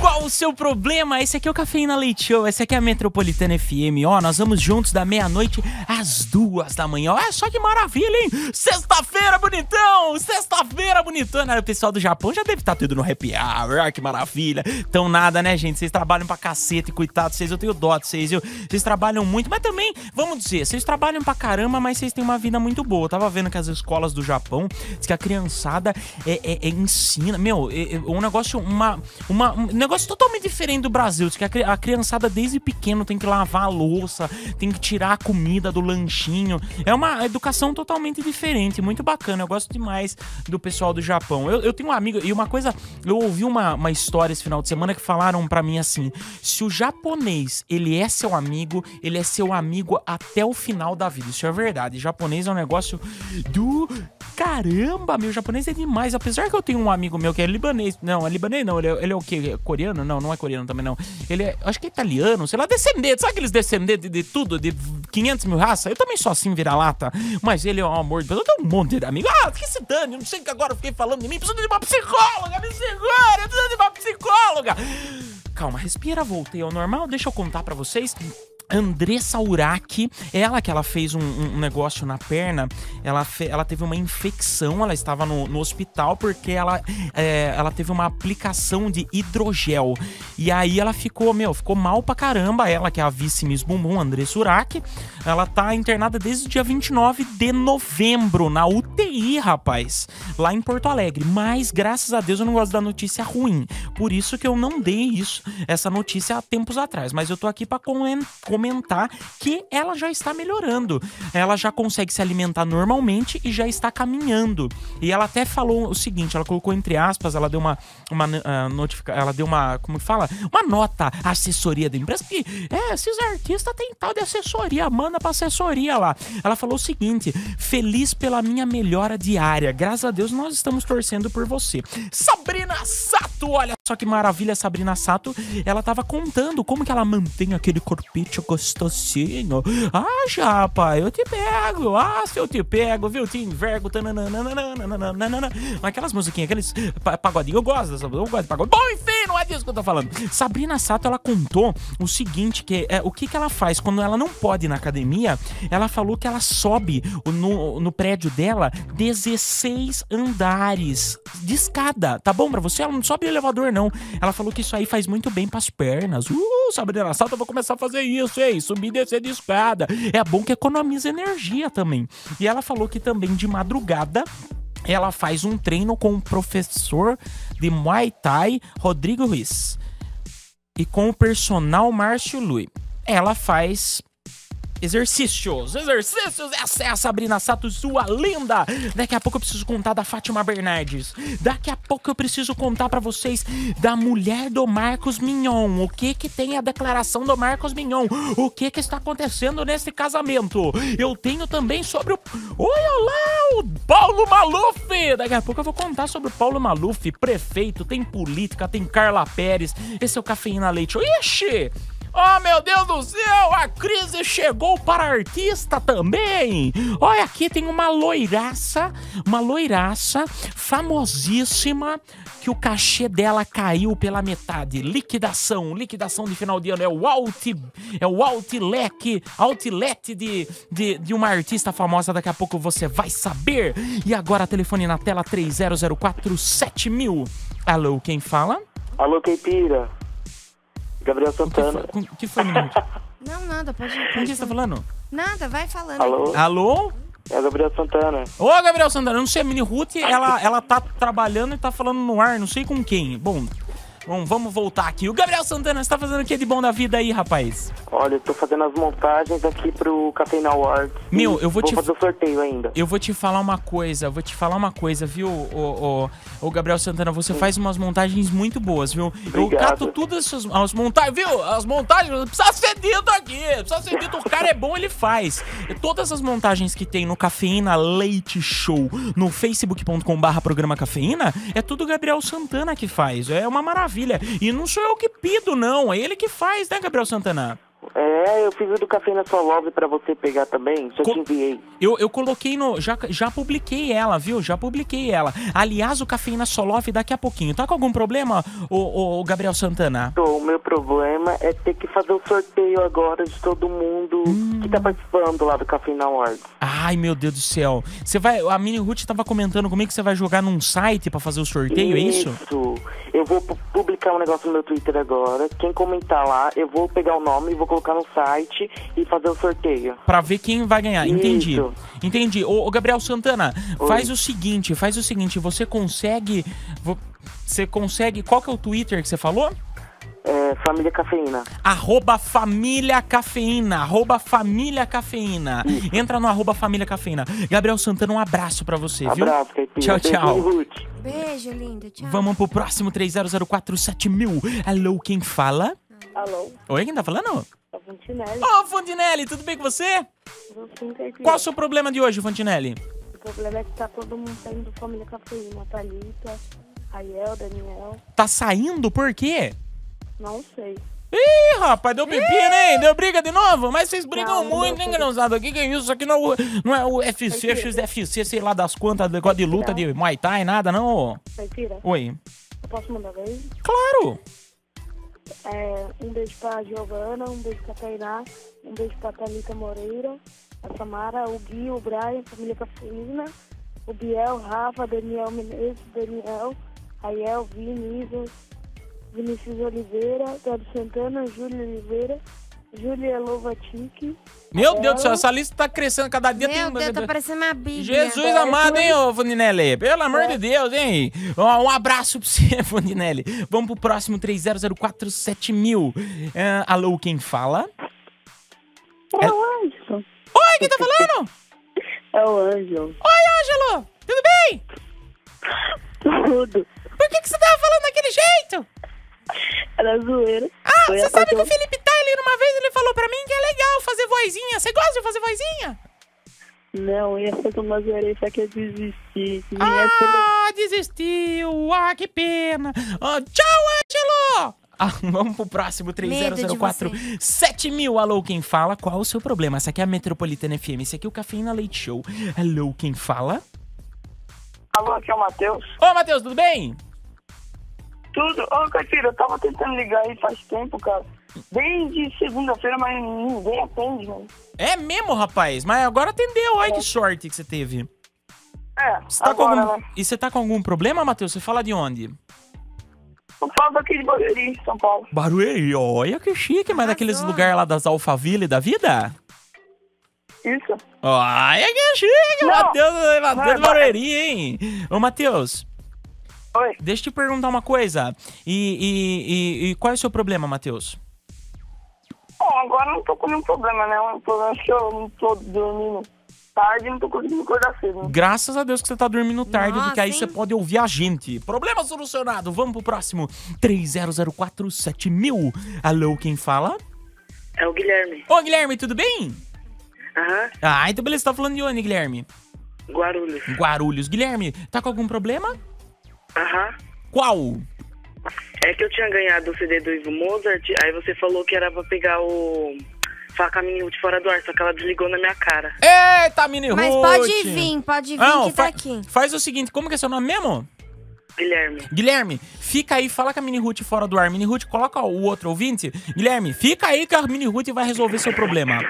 Speaker 2: Qual o seu problema? Esse aqui é o Cafeína Leite Show, esse aqui é a Metropolitana FM. Ó, nós vamos juntos da meia-noite às duas da manhã. Olha só que maravilha, hein? Sexta-feira, bonitão! Sexta-feira, bonitão! O pessoal do Japão já deve estar tudo no happy hour. Que maravilha. Então nada, né, gente? Vocês trabalham pra cacete, coitado vocês. Eu tenho dó de vocês, viu? Vocês trabalham muito, mas também, vamos dizer, vocês trabalham pra caramba, mas vocês têm uma vida muito boa. Eu tava vendo que as escolas do Japão, diz que a criançada é, é- é ensina. Meu, é, é um negócio, uma, uma, um negócio totalmente diferente do Brasil. Que a, a criançada desde pequeno tem que lavar a louça, tem que tirar a comida do lanchinho. É uma educação totalmente diferente, muito bacana. Eu gosto demais do pessoal do Japão. Eu, eu tenho um amigo, e uma coisa, eu ouvi uma, uma história esse final de semana que falaram pra mim assim: se o japonês ele é seu amigo, ele é seu amigo até o final da vida. Isso é verdade. japonês é um negócio do caramba, meu. japonês é demais. Apesar que eu tenho um amigo meu que é libanês. Não, é libanês não. Ele é, ele é o quê? É coreano? Não, não é coreano também não. Ele é, acho que é italiano, sei lá, descendente. Sabe aqueles descendentes de, de tudo, de 500 mil raças? Eu também sou assim, vira-lata. Mas ele é um amor de pessoa. Eu tenho um monte de amigo. Ah, que se dane. Não sei que agora eu fiquei falando de mim. Preciso de uma psicóloga, me segura. Eu preciso de uma psicóloga. Calma, respira, voltei ao normal. Deixa eu contar pra vocês. Andressa Uraki, ela que ela fez um, um negócio na perna, ela, fe- ela teve uma infecção, ela estava no, no hospital porque ela, é, ela teve uma aplicação de hidrogel. E aí ela ficou, meu, ficou mal pra caramba. Ela, que é a vice Miss Bumbum, Andressa Uraki, ela tá internada desde o dia 29 de novembro na UTI, rapaz, lá em Porto Alegre. Mas, graças a Deus, eu não gosto da notícia ruim. Por isso que eu não dei isso, essa notícia há tempos atrás. Mas eu tô aqui comen- comentar que ela já está melhorando. Ela já consegue se alimentar normalmente e já está caminhando. E ela até falou o seguinte, ela colocou entre aspas, ela deu uma, uma ah, notifica, ela deu uma, como que fala? Uma nota assessoria da empresa que, é, esses artistas têm tal de assessoria, manda pra assessoria lá. Ela falou o seguinte, feliz pela minha melhora diária, graças a Deus nós estamos torcendo por você. Sabrina Sato, olha só que maravilha, Sabrina Sato, ela tava contando como que ela mantém aquele corpite gostosinho. Ah, chapa, eu te pego, ah, se eu te pego, viu, te envergo, aquelas musiquinhas, aqueles pa- pagodinhos, eu gosto dessa, eu gosto de pagode. Bom, enfim, não é disso que eu tô falando. Sabrina Sato, ela contou o seguinte, que é, o que que ela faz quando ela não pode ir na academia, ela falou que ela sobe no, no prédio dela 16 andares de escada, tá bom pra você? Ela não sobe elevador, não. Ela falou que isso aí faz muito bem pras pernas. Uh, Sabrina Sato, eu vou começar a fazer isso, hein? Subir e descer de escada. É bom que economiza energia também. E ela falou que também de madrugada ela faz um treino com o professor de Muay Thai, Rodrigo Ruiz. E com o personal Márcio Lui. Ela faz exercícios, exercícios. Essa é a Sabrina Sato, sua linda. Daqui a pouco eu preciso contar da Fátima Bernardes. Daqui a pouco eu preciso contar pra vocês da mulher do Marcos Mignon. O que que tem a declaração do Marcos Mignon? O que que está acontecendo nesse casamento? Eu tenho também sobre o Oi, olá, o Paulo Maluf. Daqui a pouco eu vou contar sobre o Paulo Maluf, prefeito, tem política, tem Carla Pérez. Esse é o Cafeína Leite. Ixi! Oh, meu Deus do céu, a crise chegou para artista também. Olha, aqui tem uma loiraça, uma loiraça famosíssima que o cachê dela caiu pela metade. Liquidação, liquidação de final de ano. É o out, é o outlet, outlet de, de, de uma artista famosa. Daqui a pouco você vai saber. E agora, telefone na tela 3004 7000. Alô, quem fala?
Speaker 8: Alô, Caipira. Gabriel
Speaker 2: O que
Speaker 8: Santana.
Speaker 2: foi, o que foi menino?
Speaker 3: Não, nada, pode ir.
Speaker 2: Com
Speaker 3: Pode
Speaker 2: quem você tá falando?
Speaker 3: Nada, vai falando.
Speaker 8: Alô?
Speaker 2: Alô?
Speaker 8: É o Gabriel Santana.
Speaker 2: Ô, Gabriel Santana, eu não sei, a Mini Ruth, ela, ela tá trabalhando e tá falando no ar, não sei com quem. Bom, Bom, vamos voltar aqui. O Gabriel Santana, você tá fazendo o que de bom da vida aí, rapaz?
Speaker 11: Olha, eu tô fazendo as montagens aqui pro Cafeína Awards.
Speaker 2: Meu, eu vou te-
Speaker 11: fazer o sorteio ainda.
Speaker 2: Eu vou te falar uma coisa, vou te falar uma coisa, viu, o, o, o Gabriel Santana, você faz umas montagens muito boas, viu? Eu
Speaker 11: Obrigado.
Speaker 2: cato todas essas as montagens, viu? As montagens, precisa ser dito aqui, precisa ser dito, o cara é bom, ele faz. E todas as montagens que tem no Cafeína Leite Show, no facebook.com barra programa Cafeína, é tudo o Gabriel Santana que faz, é uma maravilha. E não sou eu que pido, não, é ele que faz, né, Gabriel Santana?
Speaker 11: É, eu fiz o do Cafeína Só Love pra você pegar também. Já te enviei.
Speaker 2: Eu, eu coloquei no. Já, já publiquei ela, viu? Já publiquei ela. Aliás, o Cafeína Soloff daqui a pouquinho. Tá com algum problema, o, Gabriel Santana?
Speaker 11: Tô, o meu problema é ter que fazer o sorteio agora de todo mundo que tá participando lá do Cafeína Awards.
Speaker 2: Ai, meu Deus do céu. Você vai. A Mini Ruth tava comentando como é que você vai jogar num site pra fazer o sorteio, é isso?
Speaker 11: Isso. Eu vou pu- publicar um negócio no meu Twitter agora. Quem comentar lá, eu vou pegar o nome e vou colocar no site e fazer o sorteio.
Speaker 2: Pra ver quem vai ganhar. Entendi.
Speaker 11: Isso.
Speaker 2: Entendi. Ô, ô, Gabriel Santana,
Speaker 11: Oi.
Speaker 2: faz o seguinte, faz o seguinte, você consegue. vo- Você consegue. Qual que é o Twitter que você falou?
Speaker 11: É, Família Cafeína.
Speaker 2: Arroba Família Cafeína. Arroba Família Cafeína. Entra no arroba Família Cafeína. Gabriel Santana, um abraço pra você, viu?
Speaker 11: Abraço, Caipira.
Speaker 2: Tchau, tchau.
Speaker 3: Beijo, lindo. Tchau.
Speaker 2: Vamos pro próximo 30047000. Alô, quem fala?
Speaker 6: Alô,
Speaker 2: Oi, quem tá falando?
Speaker 6: é Fontinelli.
Speaker 2: Ô, Fontinelli, tudo bem com você?
Speaker 6: Sim, Caipira.
Speaker 2: Qual o seu problema de hoje, Fontinelli?
Speaker 6: O problema é que tá todo mundo saindo do Família Cafeína. Thalita, Raiel, Daniel.
Speaker 2: Tá saindo por quê?
Speaker 6: Não sei.
Speaker 2: Ih, rapaz, deu pepino, hein? Deu briga de novo? Mas vocês brigam
Speaker 6: Não,
Speaker 2: muito, hein, engraçado? O que, que é isso? Isso aqui não, é o- não é o UFC, XFC, sei lá das quantas, negócio de luta de Muay Thai, nada, não?
Speaker 6: Caipira,
Speaker 2: Oi.
Speaker 6: eu posso mandar beijo?
Speaker 2: Claro.
Speaker 6: É, um beijo pra Giovana, um beijo pra Tainá, um beijo pra Thalita Moreira, a Samara, o Gui, o Brian, Família Cafeína, o Biel, Rafa, Daniel Menezes, Daniel, Raiel, Vini, Isa, Vinícius Oliveira, Pedro Santana, Júlia Oliveira, Júlia Lovatic.
Speaker 2: Meu Deus do céu, essa lista tá crescendo cada dia.
Speaker 3: Meu
Speaker 2: tem...
Speaker 3: Deus, tá parecendo uma bíblia.
Speaker 2: Jesus amado, hein, ô Fondinelli? Pelo amor de Deus, hein? Um abraço pra você, Fondinelli. Vamos pro próximo 30047000. É, alô, quem fala?
Speaker 6: É o Ângelo.
Speaker 2: Oi, quem tá falando?
Speaker 6: É o Ângelo.
Speaker 2: Oi, Ângelo. Tudo bem?
Speaker 6: Tudo.
Speaker 2: Por que, que você tava falando daquele jeito?
Speaker 6: Era zoeira.
Speaker 2: Ah,
Speaker 6: Foi
Speaker 2: você sabe que o Felipe Tyler, uma vez, ele falou pra mim que é legal fazer vozinha. Você gosta de fazer vozinha?
Speaker 6: Não, ia fazer uma zoeira, só que eu desisti.
Speaker 2: Ah, desistiu. Ah, que pena. Ah, tchau, Ângelo. Ah, vamos pro próximo,
Speaker 3: Medo de
Speaker 2: 3004-7000. Alô, quem fala? Qual o seu problema? Essa aqui é a Metropolitana FM. Esse aqui é o Cafeína Leite Show. Alô, quem fala?
Speaker 8: Alô, aqui é o Matheus.
Speaker 2: Ô, Matheus, tudo bem?
Speaker 8: Tudo. Ô, Caipira, eu tava tentando ligar aí faz tempo, cara. Desde segunda-feira, mas ninguém atende, mano.
Speaker 2: É mesmo, rapaz? Mas agora atendeu. Olha que sorte que você teve.
Speaker 8: É,
Speaker 2: Você tá com
Speaker 8: agora,
Speaker 2: algum...
Speaker 8: né?
Speaker 2: E você tá com algum problema, Matheus? Você fala de onde?
Speaker 8: Eu falo daqui de Barueri, São Paulo.
Speaker 2: Barueri, olha que chique, mas daqueles lugares lá das Alphaville da vida?
Speaker 8: Isso.
Speaker 2: Olha que chique. Matheus, Matheus
Speaker 8: é
Speaker 2: Barueri, hein? Ô, Matheus,
Speaker 8: Oi.
Speaker 2: deixa eu te perguntar uma coisa. E, e, e, e qual é o seu problema, Matheus?
Speaker 8: Bom, agora não tô com nenhum problema, né? O problema é que eu não tô dormindo tarde e não tô conseguindo acordar cedo. né?
Speaker 2: Graças a Deus que você tá dormindo tarde,
Speaker 3: Nossa,
Speaker 2: porque aí
Speaker 3: hein?
Speaker 2: você pode ouvir a gente. Problema solucionado. Vamos pro próximo. 30047000. Alô, quem fala?
Speaker 8: É o Guilherme.
Speaker 2: Ô, Guilherme, tudo bem?
Speaker 8: Aham.
Speaker 2: Ah, então beleza, você tá falando de onde, Guilherme?
Speaker 8: Guarulhos.
Speaker 2: Guarulhos. Guilherme, tá com algum problema?
Speaker 8: Aham.
Speaker 2: Qual?
Speaker 8: É que eu tinha ganhado o CD do Ivo Mozart, aí você falou que era pra pegar o faca minha de fora do ar, só que ela desligou na minha cara.
Speaker 2: Eita, mini
Speaker 3: Mas
Speaker 2: Ruth.
Speaker 3: pode vir, pode vir
Speaker 2: Não,
Speaker 3: que tá
Speaker 2: fa-
Speaker 3: aqui.
Speaker 2: Faz o seguinte, como que é seu nome mesmo?
Speaker 8: Guilherme.
Speaker 2: Guilherme, fica aí, fala com a Mini Ruth fora do ar. Mini Ruth, coloca o outro ouvinte. Guilherme, fica aí que a Mini Ruth vai resolver seu problema.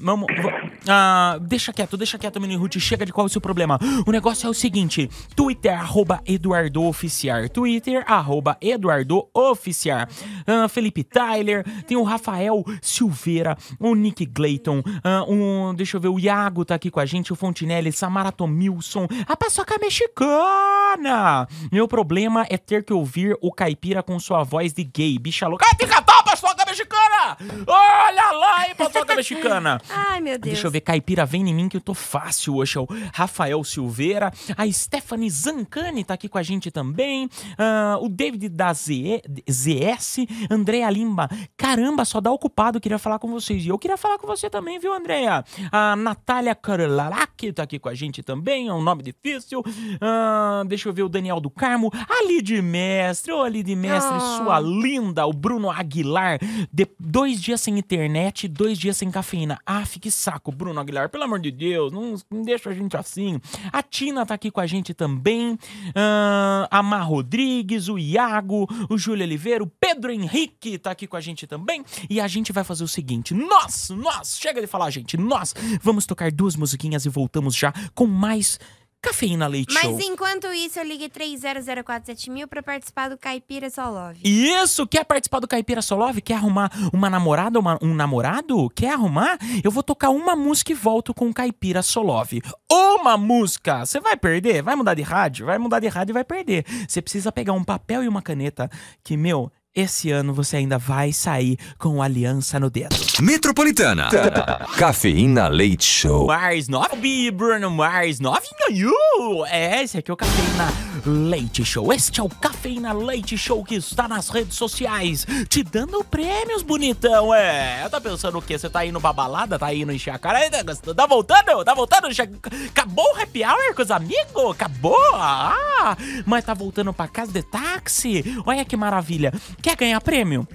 Speaker 2: Vamos. va- ah, deixa quieto, deixa quieto, menino Ruth. Chega de qual é o seu problema. O negócio é o seguinte: Twitter, arroba Eduardo Oficiar. Twitter, arroba Eduardo Oficiar. Ah, Felipe Tyler, tem o Rafael Silveira, o Nick Glayton, ah, um, deixa eu ver, o Iago tá aqui com a gente, o Fontinelli, Samara Tomilson, a paçoca mexicana. Meu problema é ter que ouvir o caipira com sua voz de gay, bicha louca. Ah, fica tal, paçoca mexicana! Olha lá, hein, paçoca mexicana!
Speaker 3: Ai, meu Deus.
Speaker 2: Deixa eu ver, caipira, vem em mim que eu tô fácil hoje. É o Rafael Silveira, a Stephanie Zancani tá aqui com a gente também, ah, o David da ZE ZS, Andréa Limba. Caramba, só dá ocupado, queria falar com vocês. E eu queria falar com você também, viu, Andréa? A Natália Karlalak tá aqui com a gente também, é um nome difícil. Ah, deixa eu ver o Daniel do Carmo, a Lid Mestre, ô Lid Mestre,
Speaker 3: Ah.
Speaker 2: sua linda, o Bruno Aguilar, de- dois dias sem internet, dois dias sem cafeína. Ah, que saco, Bruno Aguilar, pelo amor de Deus, não, não deixa a gente assim. A Tina tá aqui com a gente também, ah, a Mar Rodrigues, o Iago, o Júlio Oliveira, o Pedro Henrique tá aqui com a gente também. E a gente vai fazer o seguinte, nós, nós, chega de falar, gente, nós vamos tocar duas musiquinhas e voltamos já com mais Cafeína Leite
Speaker 3: Mas
Speaker 2: Show.
Speaker 3: enquanto isso, eu liguei 30047000 pra participar do Caipira Só Love.
Speaker 2: Isso! Quer participar do Caipira Solove? Quer arrumar uma namorada, uma- um namorado? Quer arrumar? Eu vou tocar uma música e volto com o Caipira Solove. Uma música! Você vai perder? Vai mudar de rádio? Vai mudar de rádio e vai perder. Você precisa pegar um papel e uma caneta que, meu, esse ano você ainda vai sair com aliança no dedo.
Speaker 9: Metropolitana. Cafeína Leite Show.
Speaker 2: Mars 9, Bruno Mars 9, you! É, esse aqui é o Cafeína Leite Show. Este é o Cafeína Leite Show que está nas redes sociais, te dando prêmios, bonitão. É, tá pensando o quê? Você tá indo pra balada, tá indo encher a cara? Tá? Tá voltando? Tá voltando? Já- Acabou o happy hour com os amigos? Acabou? Ah, mas tá voltando pra casa de táxi? Olha que maravilha. Quer ganhar prêmio?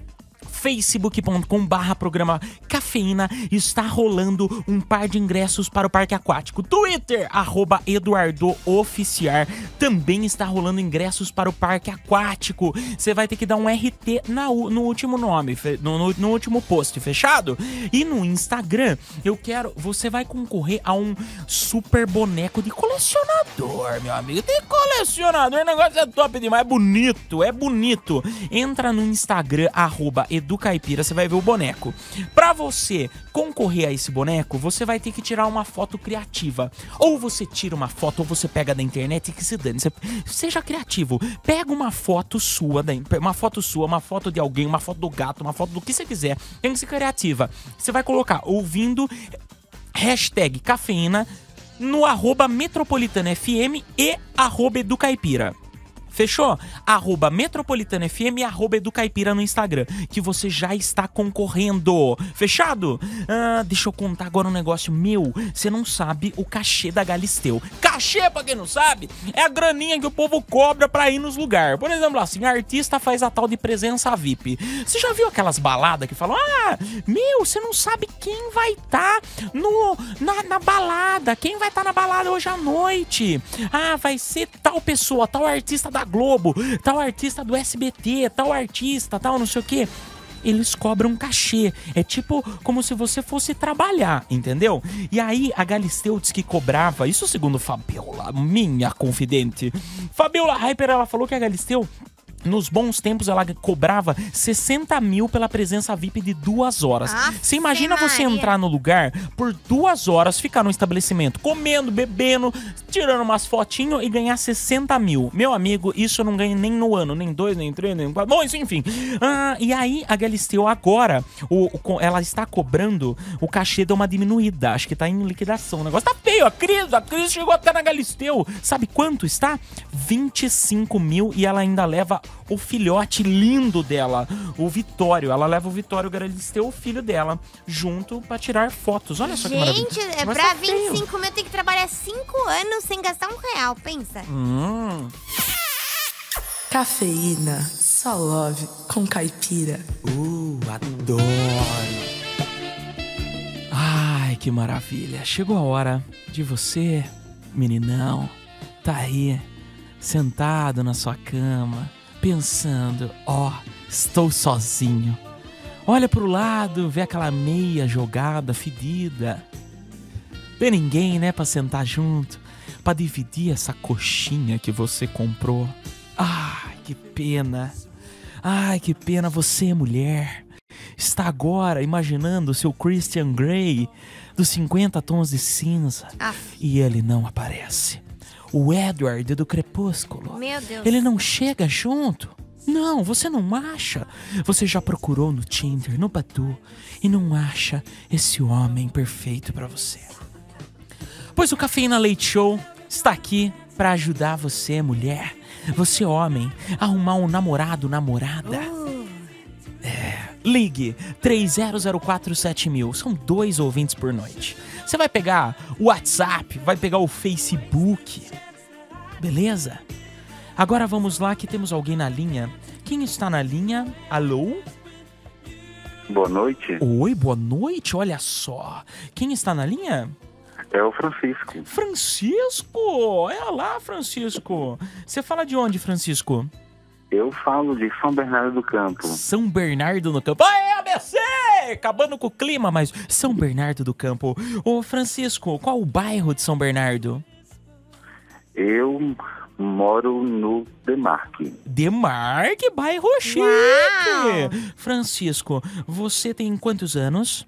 Speaker 2: facebook.com barra programa cafeína está rolando um par de ingressos para o parque aquático. Twitter, arroba também está rolando ingressos para o parque aquático. Você vai ter que dar um RT na no último nome, no, no- no último post, fechado? E no Instagram, eu quero, você vai concorrer a um super boneco de colecionador, meu amigo. Tem colecionador, o negócio é top demais, é bonito, é bonito. Entra no Instagram, arroba Educaipira, você vai ver o boneco. Pra você concorrer a esse boneco, você vai ter que tirar uma foto criativa. Ou você tira uma foto, ou você pega da internet e que se dane. Você- seja criativo. Pega uma foto sua, uma foto sua, uma foto de alguém, uma foto do gato, uma foto do que você quiser. Tem que ser criativa. Você vai colocar ouvindo hashtag cafeína no arroba metropolitana FM e arroba educaipira. Fechou? Arroba Metropolitana FM e arroba Educaipira no Instagram, que você já está concorrendo. Fechado? Ah, deixa eu contar agora um negócio meu. Você não sabe o cachê da Galisteu. Cachê, pra quem não sabe, é a graninha que o povo cobra pra ir nos lugares. Por exemplo, assim, a artista faz a tal de presença VIP. Você já viu aquelas baladas que falam, ah, meu, você não sabe quem vai estar no na, na balada, quem vai estar na balada hoje à noite. Ah, vai ser tal pessoa, tal artista da Globo, tal artista do SBT, tal artista, tal não sei o quê. Eles cobram cachê. É tipo como se você fosse trabalhar, entendeu? E aí a Galisteu disse que cobrava, isso segundo Fabiola, minha confidente. Fabiola Hyper, ela falou que a Galisteu nos bons tempos ela cobrava 60 mil pela presença VIP de duas horas.
Speaker 3: Aff,
Speaker 2: Você imagina você
Speaker 3: Maria.
Speaker 2: entrar no lugar por duas horas, ficar no estabelecimento, comendo, bebendo, tirando umas fotinhos e ganhar 60 mil. Meu amigo, isso eu não ganho nem no ano, nem dois, nem três, nem quatro. Bom, isso enfim. Ah, e aí a Galisteu agora, o, o ela está cobrando, o cachê deu uma diminuída. Acho que tá em liquidação. O negócio tá feio. A Cris, a Cris chegou até na Galisteu. Sabe quanto está? 25 mil e ela ainda leva o filhote lindo dela, o Vitório. Ela leva o Vitório Galisteu, o filho dela, junto pra tirar fotos. Olha só que maravilha.
Speaker 3: Gente, é pra
Speaker 2: tá feio.
Speaker 3: 25 mil tem que trabalhar 5 anos sem gastar um real, pensa.
Speaker 2: Hum.
Speaker 12: Cafeína, só love com caipira.
Speaker 2: Uh, adoro. Ai, que maravilha. Chegou a hora de você, meninão, tá aí, sentado na sua cama, pensando, ó, estou sozinho. Olha pro lado, vê aquela meia jogada, fedida. Tem ninguém, né, pra sentar junto, pra dividir essa coxinha que você comprou. Ai, que pena. Ai, que pena você, mulher. Está agora imaginando o seu Christian Grey dos 50 tons de cinza.
Speaker 3: Aff.
Speaker 2: E ele não aparece. O Edward do Crepúsculo.
Speaker 3: Meu Deus.
Speaker 2: Ele não chega junto. Não, você não acha. Você já procurou no Tinder, no Badu e não acha esse homem perfeito pra você. Pois o Cafeína Leite Show está aqui pra ajudar você, mulher, você homem, a arrumar um namorado, namorada. É, ligue 30047000. São dois ouvintes por noite. Você vai pegar o WhatsApp, vai pegar o Facebook. Beleza? Agora vamos lá que temos alguém na linha. Quem está na linha? Alô?
Speaker 13: Boa noite.
Speaker 2: Oi, boa noite. Olha só. Quem está na linha?
Speaker 13: É o Francisco.
Speaker 2: Francisco! É lá, Francisco. Você fala de onde, Francisco?
Speaker 13: Eu falo de São Bernardo do Campo.
Speaker 2: São Bernardo do Campo. Ai, ABC! Acabando com o clima, mas São Bernardo do Campo. Ô, Francisco, qual o bairro de São Bernardo?
Speaker 13: Eu moro no Demarque.
Speaker 2: Demarque, bairro chique. Francisco, você tem quantos anos?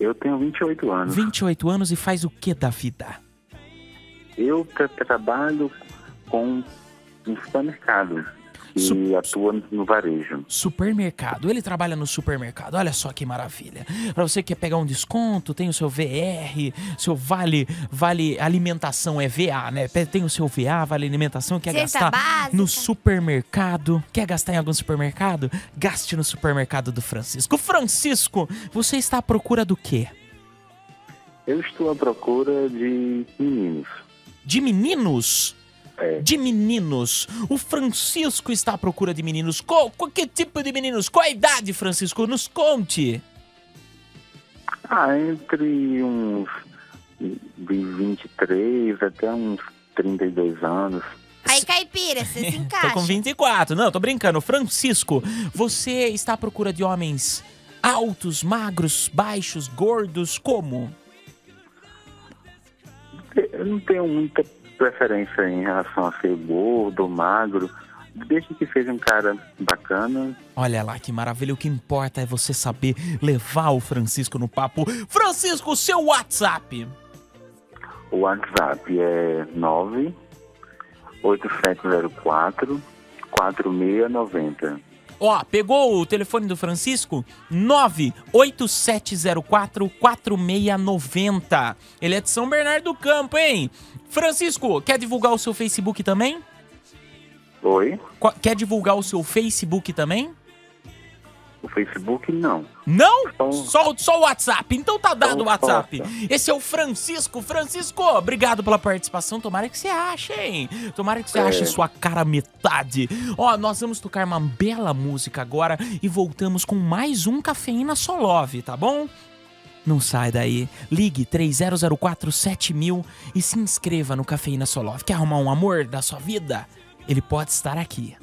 Speaker 13: Eu tenho 28 anos.
Speaker 2: 28 anos e faz o que da vida?
Speaker 13: Eu tra- trabalho com um supermercado e atuo no varejo.
Speaker 2: Supermercado. Ele trabalha no supermercado. Olha só que maravilha. Pra você que quer pegar um desconto, tem o seu VR, seu vale vale alimentação é VA, né? Tem o seu VA, vale alimentação, quer
Speaker 3: Cesta
Speaker 2: gastar
Speaker 3: básica.
Speaker 2: no supermercado? Quer gastar em algum supermercado? Gaste no supermercado do Francisco. Francisco, você está à procura do quê?
Speaker 13: Eu estou à procura de meninos.
Speaker 2: De meninos?
Speaker 13: É.
Speaker 2: De meninos. O Francisco está à procura de meninos. Qual, qual- que tipo de meninos? Qual a idade, Francisco? Nos conte.
Speaker 13: Ah, entre uns de 23 até uns 32 anos.
Speaker 3: Aí, caipira, você se
Speaker 2: Tô
Speaker 3: encaixa.
Speaker 2: com 24. Não, tô brincando. Francisco, você está à procura de homens altos, magros, baixos, gordos, como?
Speaker 13: Eu não tenho muita preferência em relação a ser gordo magro. Desde que seja um cara bacana.
Speaker 2: Olha lá que maravilha. O que importa é você saber levar o Francisco no papo. Francisco, seu WhatsApp.
Speaker 13: O WhatsApp é 98704 4690.
Speaker 2: Ó, pegou o telefone do Francisco? 98704 4690. Ele é de São Bernardo do Campo, hein? Francisco, quer divulgar o seu Facebook também?
Speaker 13: Oi?
Speaker 2: Quer divulgar o seu Facebook também?
Speaker 13: O Facebook não.
Speaker 2: Não? Só, só o WhatsApp. Então tá dado o
Speaker 13: Só o
Speaker 2: WhatsApp.
Speaker 13: WhatsApp.
Speaker 2: Esse é o Francisco. Francisco, obrigado pela participação. Tomara que você ache, hein? Tomara que você
Speaker 13: É.
Speaker 2: ache sua cara metade. Ó, nós vamos tocar uma bela música agora e voltamos com mais um Cafeína Solove, tá bom? Não sai daí. Ligue 30047000 e se inscreva no Cafeína Solove. Quer arrumar um amor da sua vida? Ele pode estar aqui.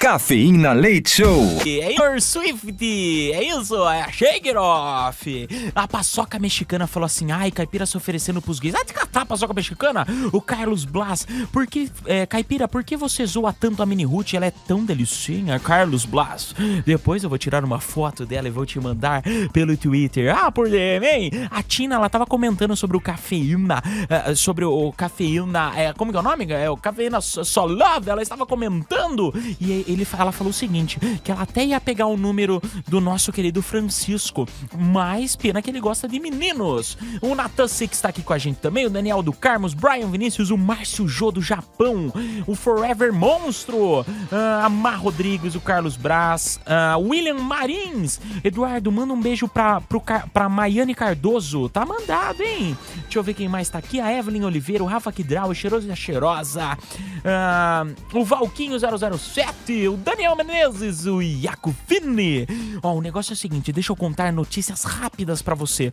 Speaker 9: Cafeína Leite Show.
Speaker 2: É Taylor Swift, é isso, é a Shake It Off. A paçoca mexicana falou assim, ai, caipira se oferecendo pros gays. Ah, te catar a paçoca mexicana? O Carlos Blas, por que, é, caipira, por que você zoa tanto a Mini Ruth? Ela é tão delicinha, Carlos Blas. Depois eu vou tirar uma foto dela e vou te mandar pelo Twitter. Ah, por DM, hein? A Tina, ela tava comentando sobre o cafeína, eh, sobre o cafeína, é, como que é o nome? É o cafeína So- Solove, ela estava comentando e ele, ela falou o seguinte, que ela até ia pegar o número do nosso querido Francisco, mas pena que ele gosta de meninos. O Nathan Six está aqui com a gente também, o Daniel do Carmos, Brian Vinícius, o Márcio Jô do Japão, o Forever Monstro, ah, a Mar Rodrigues, o Carlos Braz, ah, William Marins, Eduardo, manda um beijo pra, pro, pra Maiane Cardoso, tá mandado, hein? Deixa eu ver quem mais tá aqui, a Evelyn Oliveira, o Rafa Kidral, o Cheiroso e a Cheirosa, ah, o Valquinho 007, o Daniel Menezes, o Iaco Fini. Ó, o negócio é o seguinte, deixa eu contar notícias rápidas pra você.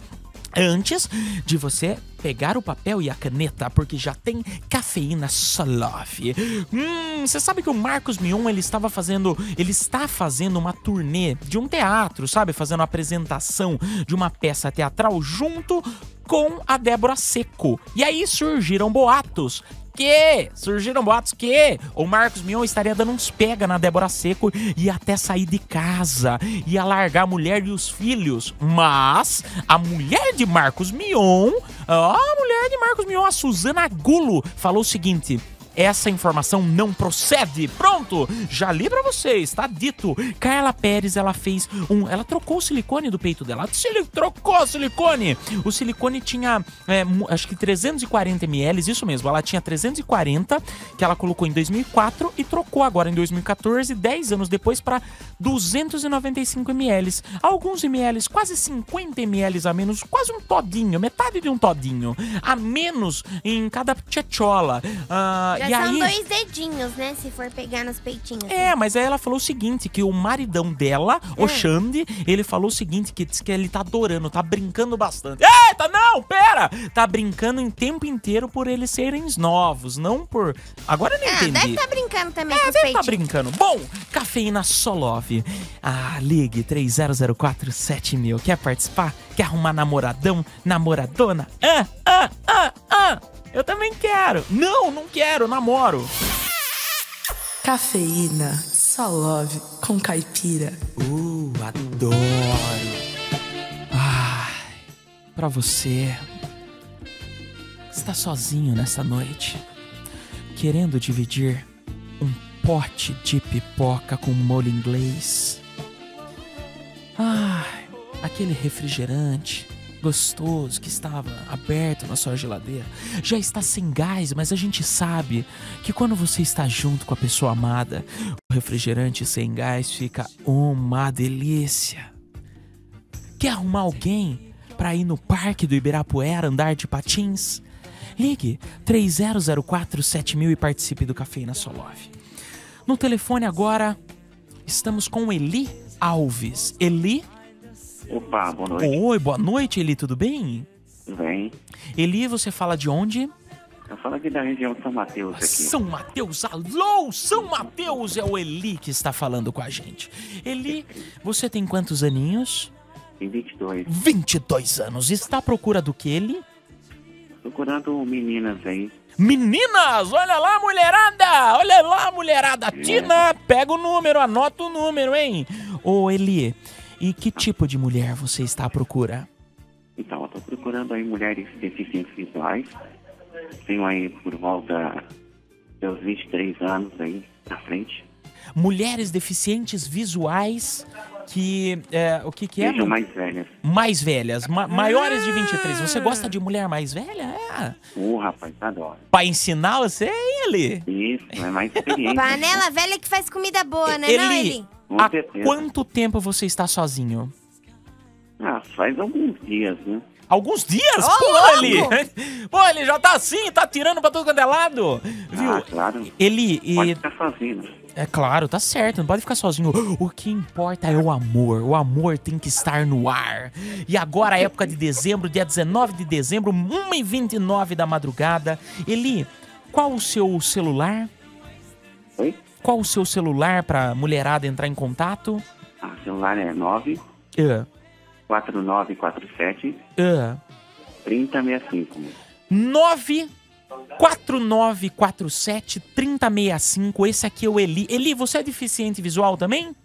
Speaker 2: Antes de você pegar o papel e a caneta, porque já tem cafeína Solove. Hum, você sabe que o Marcos Mion, ele estava fazendo, ele está fazendo uma turnê de um teatro, sabe? Fazendo uma apresentação de uma peça teatral junto com a Débora Seco. E aí surgiram boatos que surgiram boatos que o Marcos Mion estaria dando uns pega na Débora Seco e até sair de casa, ia largar a mulher e os filhos. Mas a mulher de Marcos Mion, a mulher de Marcos Mion, a Suzana Gulo, falou o seguinte: essa informação não procede. Pronto, já li pra vocês, tá dito. Carla Pérez, ela fez um. Ela trocou o silicone do peito dela. Ela trocou o silicone. O silicone tinha, é, acho que 340 ml, isso mesmo. Ela tinha 340, que ela colocou em 2004 e trocou agora em 2014, 10 anos depois, para 295 ml. Alguns ml, quase 50 ml a menos, quase um todinho, metade de um todinho. A menos em cada tchetchola. Ah,
Speaker 3: Já
Speaker 2: e
Speaker 3: são
Speaker 2: aí...
Speaker 3: dois dedinhos, né? Se for pegar nos peitinhos.
Speaker 2: É, mas aí ela falou o seguinte, que o maridão dela,
Speaker 3: É.
Speaker 2: o Xande, ele falou o seguinte, que diz que ele tá adorando, tá brincando bastante. Eita, não, pera! Tá brincando em tempo inteiro por eles serem novos, não por... Agora eu não
Speaker 3: Ah,
Speaker 2: entendi.
Speaker 3: deve estar brincando também
Speaker 2: É,
Speaker 3: com
Speaker 2: deve tá
Speaker 3: peitinhos.
Speaker 2: brincando. Bom, cafeína Solove. Ah, ligue 30047000. Quer participar? Quer arrumar namoradão, namoradona? Ah, ah, ah, ah. Eu também quero. Não, não quero, namoro.
Speaker 12: Cafeína, só love com caipira.
Speaker 2: Uh, adoro. Ai, pra você. Está sozinho nessa noite, querendo dividir um pote de pipoca com molho inglês. Ai, aquele refrigerante gostoso que estava aberto na sua geladeira já está sem gás, mas a gente sabe que quando você está junto com a pessoa amada, o refrigerante sem gás fica uma delícia. Quer arrumar alguém para ir no parque do Ibirapuera andar de patins? Ligue 30047000 e participe do Cafeína Solove. No telefone agora estamos com Eli Alves. Eli?
Speaker 13: Opa, boa noite.
Speaker 2: Oi, boa noite, Eli, tudo bem?
Speaker 13: Tudo bem?
Speaker 2: Eli, você fala de onde?
Speaker 13: Eu falo aqui da região de São Mateus aqui.
Speaker 2: São Mateus, alô, São Mateus é o Eli que está falando com a gente. Eli, você tem quantos aninhos?
Speaker 13: Tem 22.
Speaker 2: 22 anos. Está à procura do que, Eli?
Speaker 13: Procurando meninas aí.
Speaker 2: Meninas, olha lá, mulherada! Olha lá, mulherada! Tina, pega o número, anota o número, hein? Ô, Eli, e que tipo de mulher você está à procura?
Speaker 13: Então, eu tô procurando aí mulheres deficientes visuais. Tenho aí por volta dos 23 anos aí na frente.
Speaker 2: Mulheres deficientes visuais que. é, o que, que é?
Speaker 13: Sejam mais velhas.
Speaker 2: Mais velhas, ma- maiores de 23. Você gosta de mulher mais velha? É.
Speaker 13: Ô, rapaz, adoro.
Speaker 2: Pra ensinar você, hein, Eli?
Speaker 13: Isso, é mais experiente.
Speaker 3: Panela velha que faz comida boa, né, não,
Speaker 2: Eli,
Speaker 3: Eli?
Speaker 13: Com
Speaker 2: há
Speaker 13: certeza.
Speaker 2: quanto tempo você está sozinho?
Speaker 13: Ah, faz alguns dias, né?
Speaker 2: Alguns dias?
Speaker 3: Ô,
Speaker 2: Pô! Eli! Pô, ele já tá assim, tá tirando pra todo quanto é lado. Viu?
Speaker 13: Ah, claro.
Speaker 2: Eli,
Speaker 13: Pode
Speaker 2: e...
Speaker 13: ficar sozinho.
Speaker 2: É claro, tá certo, não pode ficar sozinho. O que importa é o amor. O amor tem que estar no ar. E agora, a época de dezembro, dia 19 de dezembro, 1h29 da madrugada. Eli, qual o seu celular?
Speaker 13: Oi?
Speaker 2: Qual o seu celular pra mulherada entrar em contato?
Speaker 13: Ah, celular é 9
Speaker 2: Ah,
Speaker 13: 4947
Speaker 2: ah.
Speaker 13: 3065.
Speaker 2: 94947 3065. Esse aqui é o Eli. Eli, você é deficiente visual também?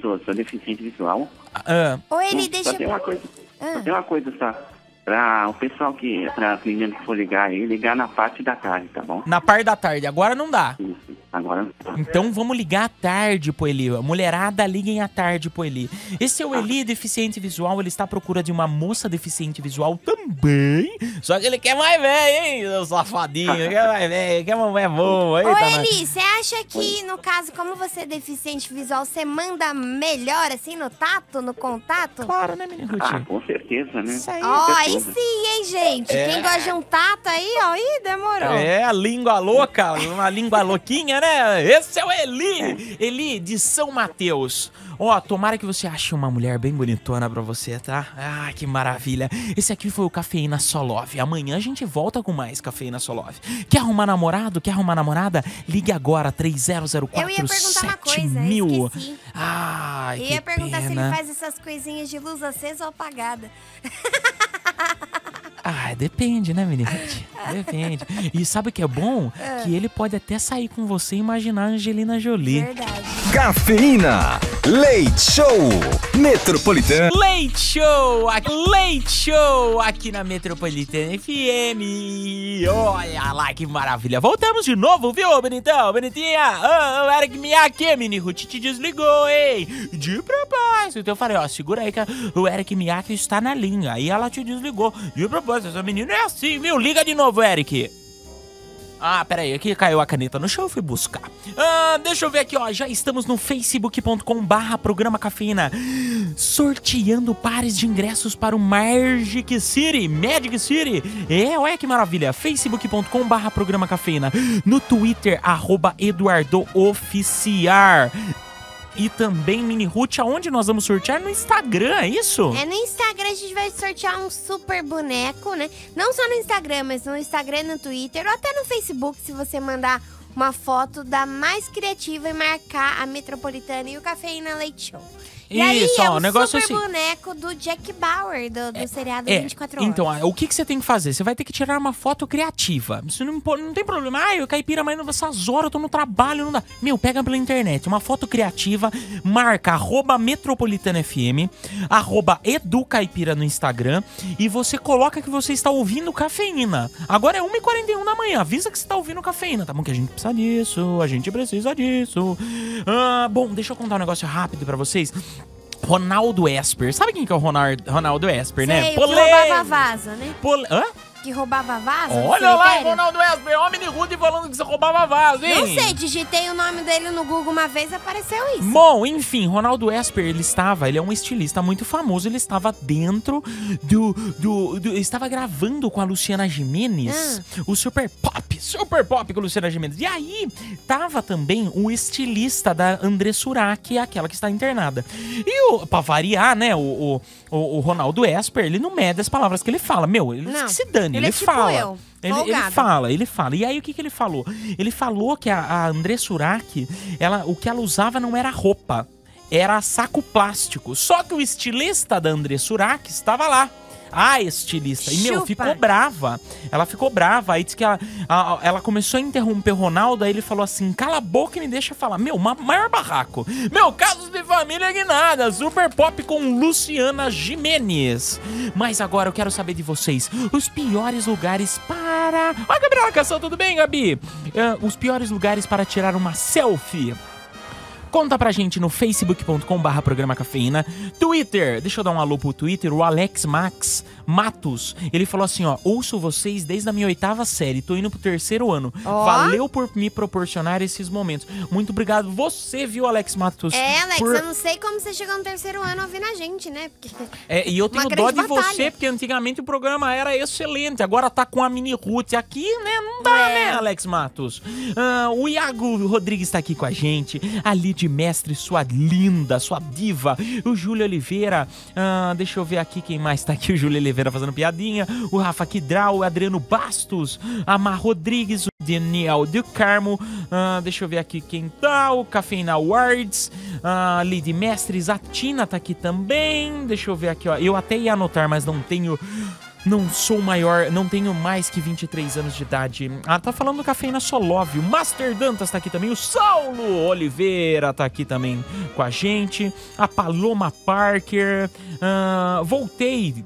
Speaker 13: Sou, sou deficiente visual.
Speaker 2: Ah,
Speaker 3: Ô, Eli,
Speaker 13: Só
Speaker 3: deixa
Speaker 13: tem
Speaker 3: eu...
Speaker 13: uma coisa.
Speaker 3: Ah.
Speaker 13: Só tem uma coisa só. Pra o pessoal que. Pra as meninas que for ligar aí, ligar na parte da tarde, tá bom?
Speaker 2: na parte da tarde. Agora não dá.
Speaker 13: Isso. Agora não tá.
Speaker 2: Então vamos ligar à tarde pro Eli. Mulherada, liguem à tarde pro Eli. Esse é o Eli, deficiente visual. Ele está à procura de uma moça deficiente visual também. Só que ele quer mais velho, hein, seu safadinho. quer mais velho, quer uma mulher boa.
Speaker 3: Ô,
Speaker 2: Eita, nós.
Speaker 3: Eli, você acha que, no caso, como você é deficiente visual, você manda melhor, assim, no tato, no contato?
Speaker 2: Claro, né, menino
Speaker 13: Ah,
Speaker 2: Ruth?
Speaker 13: com certeza, né?
Speaker 2: Isso aí.
Speaker 3: Ó, aí sim, hein, gente?
Speaker 2: É.
Speaker 3: Quem gosta de um tato aí, ó, ih, demorou.
Speaker 2: É, a língua louca, uma língua louquinha, né? Esse é o Eli! Eli de São Mateus. Ó, tomara que você ache uma mulher bem bonitona pra você, tá? Ah, que maravilha. Esse aqui foi o Cafeína Solove. Amanhã a gente volta com mais Cafeína Solove. Quer arrumar namorado? Quer arrumar namorada? Ligue agora, 3004
Speaker 3: Eu ia perguntar uma coisa,
Speaker 2: mil.
Speaker 3: esqueci.
Speaker 2: Ai,
Speaker 3: Eu
Speaker 2: que
Speaker 3: ia perguntar se ele
Speaker 2: pena.
Speaker 3: faz essas coisinhas de luz acesa ou apagada.
Speaker 2: ha ha ha Ah, depende, né, Minirute? Depende. E sabe o que é bom?
Speaker 3: Ah.
Speaker 2: Que ele pode até sair com você e imaginar a Angelina Jolie.
Speaker 3: Verdade.
Speaker 9: Cafeína. Leite Show. Metropolitana.
Speaker 2: Leite Show! Aqui, Leite Show! Aqui na Metropolitana FM. Olha lá que maravilha. Voltamos de novo, viu, bonitão? Bonitinha? Ô, o Eric Miyake, Mini Ruth te desligou, hein? De propósito. Então eu falei, ó, segura aí que o Eric Miyake está na linha. Aí ela te desligou. De propósito, essa menina é assim, viu? Liga de novo, Eric. Ah, peraí, aqui caiu a caneta no chão, eu fui buscar. Ah, deixa eu ver aqui, ó. Já estamos no facebook.com barra programa cafeína. Sorteando pares de ingressos para o Magic City. Magic City. É, olha que maravilha. facebook.com barra programa cafeína. No Twitter, arroba Eduardo Oficiar. E também, Mini Ruth, aonde nós vamos sortear? No Instagram, é isso?
Speaker 3: É no Instagram a gente vai sortear um super boneco, né? Não só no Instagram, mas no Instagram, no Twitter ou até no Facebook, se você mandar uma foto da mais criativa e marcar a Metropolitana e o Cafeína Leite Show. E aí,
Speaker 2: Isso,
Speaker 3: é
Speaker 2: ó,
Speaker 3: o
Speaker 2: negócio é
Speaker 3: super
Speaker 2: assim.
Speaker 3: boneco do Jack Bauer, do, do seriado
Speaker 2: É,
Speaker 3: 24 horas.
Speaker 2: então, ah, o que, que você tem que fazer? Você vai ter que tirar uma foto criativa. Isso não, não tem problema. Ah, eu caipira, mas nessas horas eu tô no trabalho, não dá. Meu, pega pela internet. Uma foto criativa, marca arroba Metropolitana FM, arroba Educaipira no Instagram e você coloca que você está ouvindo cafeína. Agora é 1h41 da manhã. Avisa que você está ouvindo cafeína, tá bom? Que a gente precisa disso, a gente precisa disso. Ah, bom, deixa eu contar um negócio rápido pra vocês. Ronaldo Esper. Sabe quem que é o Ronald, Ronaldo Esper, né?
Speaker 3: Sei, que
Speaker 2: Polêmico.
Speaker 3: vaza, né?
Speaker 2: Pole... Hã?
Speaker 3: Que roubava vaza? no
Speaker 2: Olha lá? Ronaldo Esper, homem de Rude falando que você roubava vaso, hein?
Speaker 3: Não sei, digitei o nome dele no Google uma vez apareceu isso.
Speaker 2: Bom, enfim, Ronaldo Esper, ele estava, ele é um estilista muito famoso, ele estava dentro do, do, do- estava gravando com a Luciana Jimenez, o Super Pop, Super Pop com a Luciana Jimenez. E aí, tava também o estilista da André Surak, aquela que está internada. E o, pra variar, né, o, o, o, o Ronaldo Esper, ele não mede as palavras que ele fala. Meu, ele
Speaker 3: Não,
Speaker 2: se dane,
Speaker 3: ele
Speaker 2: ele,
Speaker 3: é tipo
Speaker 2: fala.
Speaker 3: eu,
Speaker 2: Ele, ele fala, ele fala. E aí o que, que ele falou? Ele falou que a, a André Surak, ela, o que ela usava não era roupa, era saco plástico. Só que o estilista da André Surak estava lá. A estilista. E, meu,
Speaker 3: Chupa.
Speaker 2: ficou brava. Ela ficou brava. Aí disse que ela, a- ela começou a interromper o Ronaldo. Aí ele falou assim: cala a boca e me deixa falar. Meu, ma- maior barraco. Meu, casos de família que nada. Super pop com Luciana Jimenez. Mas agora eu quero saber de vocês: os piores lugares para. Oi, Gabriela Cação, tudo bem, Gabi? Ah, os piores lugares para tirar uma selfie. Conta pra gente no facebook.com barra programa cafeína. Twitter, deixa eu dar um alô pro Twitter, o Alex Max Matos. Ele falou assim, ó, ouço vocês desde a minha oitava série, tô indo pro terceiro ano.
Speaker 3: Ó.
Speaker 2: Valeu por me proporcionar esses momentos. Muito obrigado. Você viu, Alex Matos?
Speaker 3: É, Alex,
Speaker 2: por-
Speaker 3: eu não sei como você chegou no terceiro ano ouvindo a gente, né? Porque...
Speaker 2: É, e eu tenho dó de você,
Speaker 3: batalha.
Speaker 2: porque antigamente o programa era excelente. Agora tá com a mini Ruth aqui, né? Não dá,
Speaker 3: É.
Speaker 2: né, Alex Matos? Ah, o Iago Rodrigues tá aqui com a gente. A Lid Mestre, sua linda, sua diva. O Júlio Oliveira. ah, deixa eu ver aqui quem mais tá aqui. O Júlio Oliveira fazendo piadinha. O Rafa Kidral, o Adriano Bastos. A Mar Rodrigues, o Daniel do Carmo. ah, deixa eu ver aqui quem tá. O Cafeína Awards. A Lid Mestres. A Tina tá aqui também. Deixa eu ver aqui, ó. Eu até ia anotar, mas não tenho. Não sou maior, não tenho mais que 23 anos de idade. Ah, tá falando do Cafeína Solove. O Master Dantas tá aqui também. O Saulo Oliveira tá aqui também com a gente. A Paloma Parker. Ah, voltei.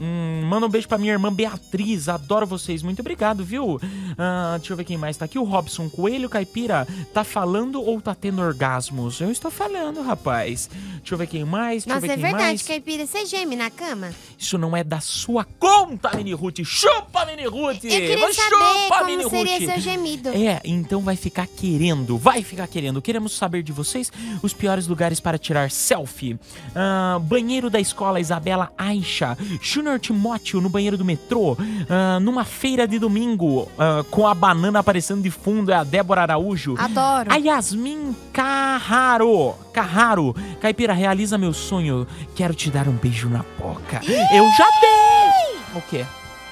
Speaker 2: Hum, manda um beijo pra minha irmã Beatriz, adoro vocês, muito obrigado, viu? Ah, deixa eu ver quem mais tá aqui. O Robson Coelho Caipira, tá falando ou tá tendo orgasmos? Eu estou falando, rapaz. Deixa eu ver quem mais. Deixa
Speaker 3: Nossa, é verdade,
Speaker 2: mais.
Speaker 3: Caipira. Você geme na cama?
Speaker 2: Isso não é da sua conta, Mini Ruth. Chupa, Mini Ruth!
Speaker 3: Eu queria
Speaker 2: Vai,
Speaker 3: saber
Speaker 2: chupa,
Speaker 3: como
Speaker 2: Mini
Speaker 3: seria
Speaker 2: Ruth.
Speaker 3: seu gemido.
Speaker 2: É, então vai ficar querendo, vai ficar querendo. Queremos saber de vocês os piores lugares para tirar selfie. Ah, banheiro da escola Isabela Aixa. Júnior Júnior Timóteo no banheiro do metrô. Ah, numa feira de domingo, ah, com a banana aparecendo de fundo, é a Débora Araújo.
Speaker 3: Adoro.
Speaker 2: A Yasmin Carraro. Carraro. Caipira, realiza meu sonho. Quero te dar um beijo na boca. Eu já dei! O quê?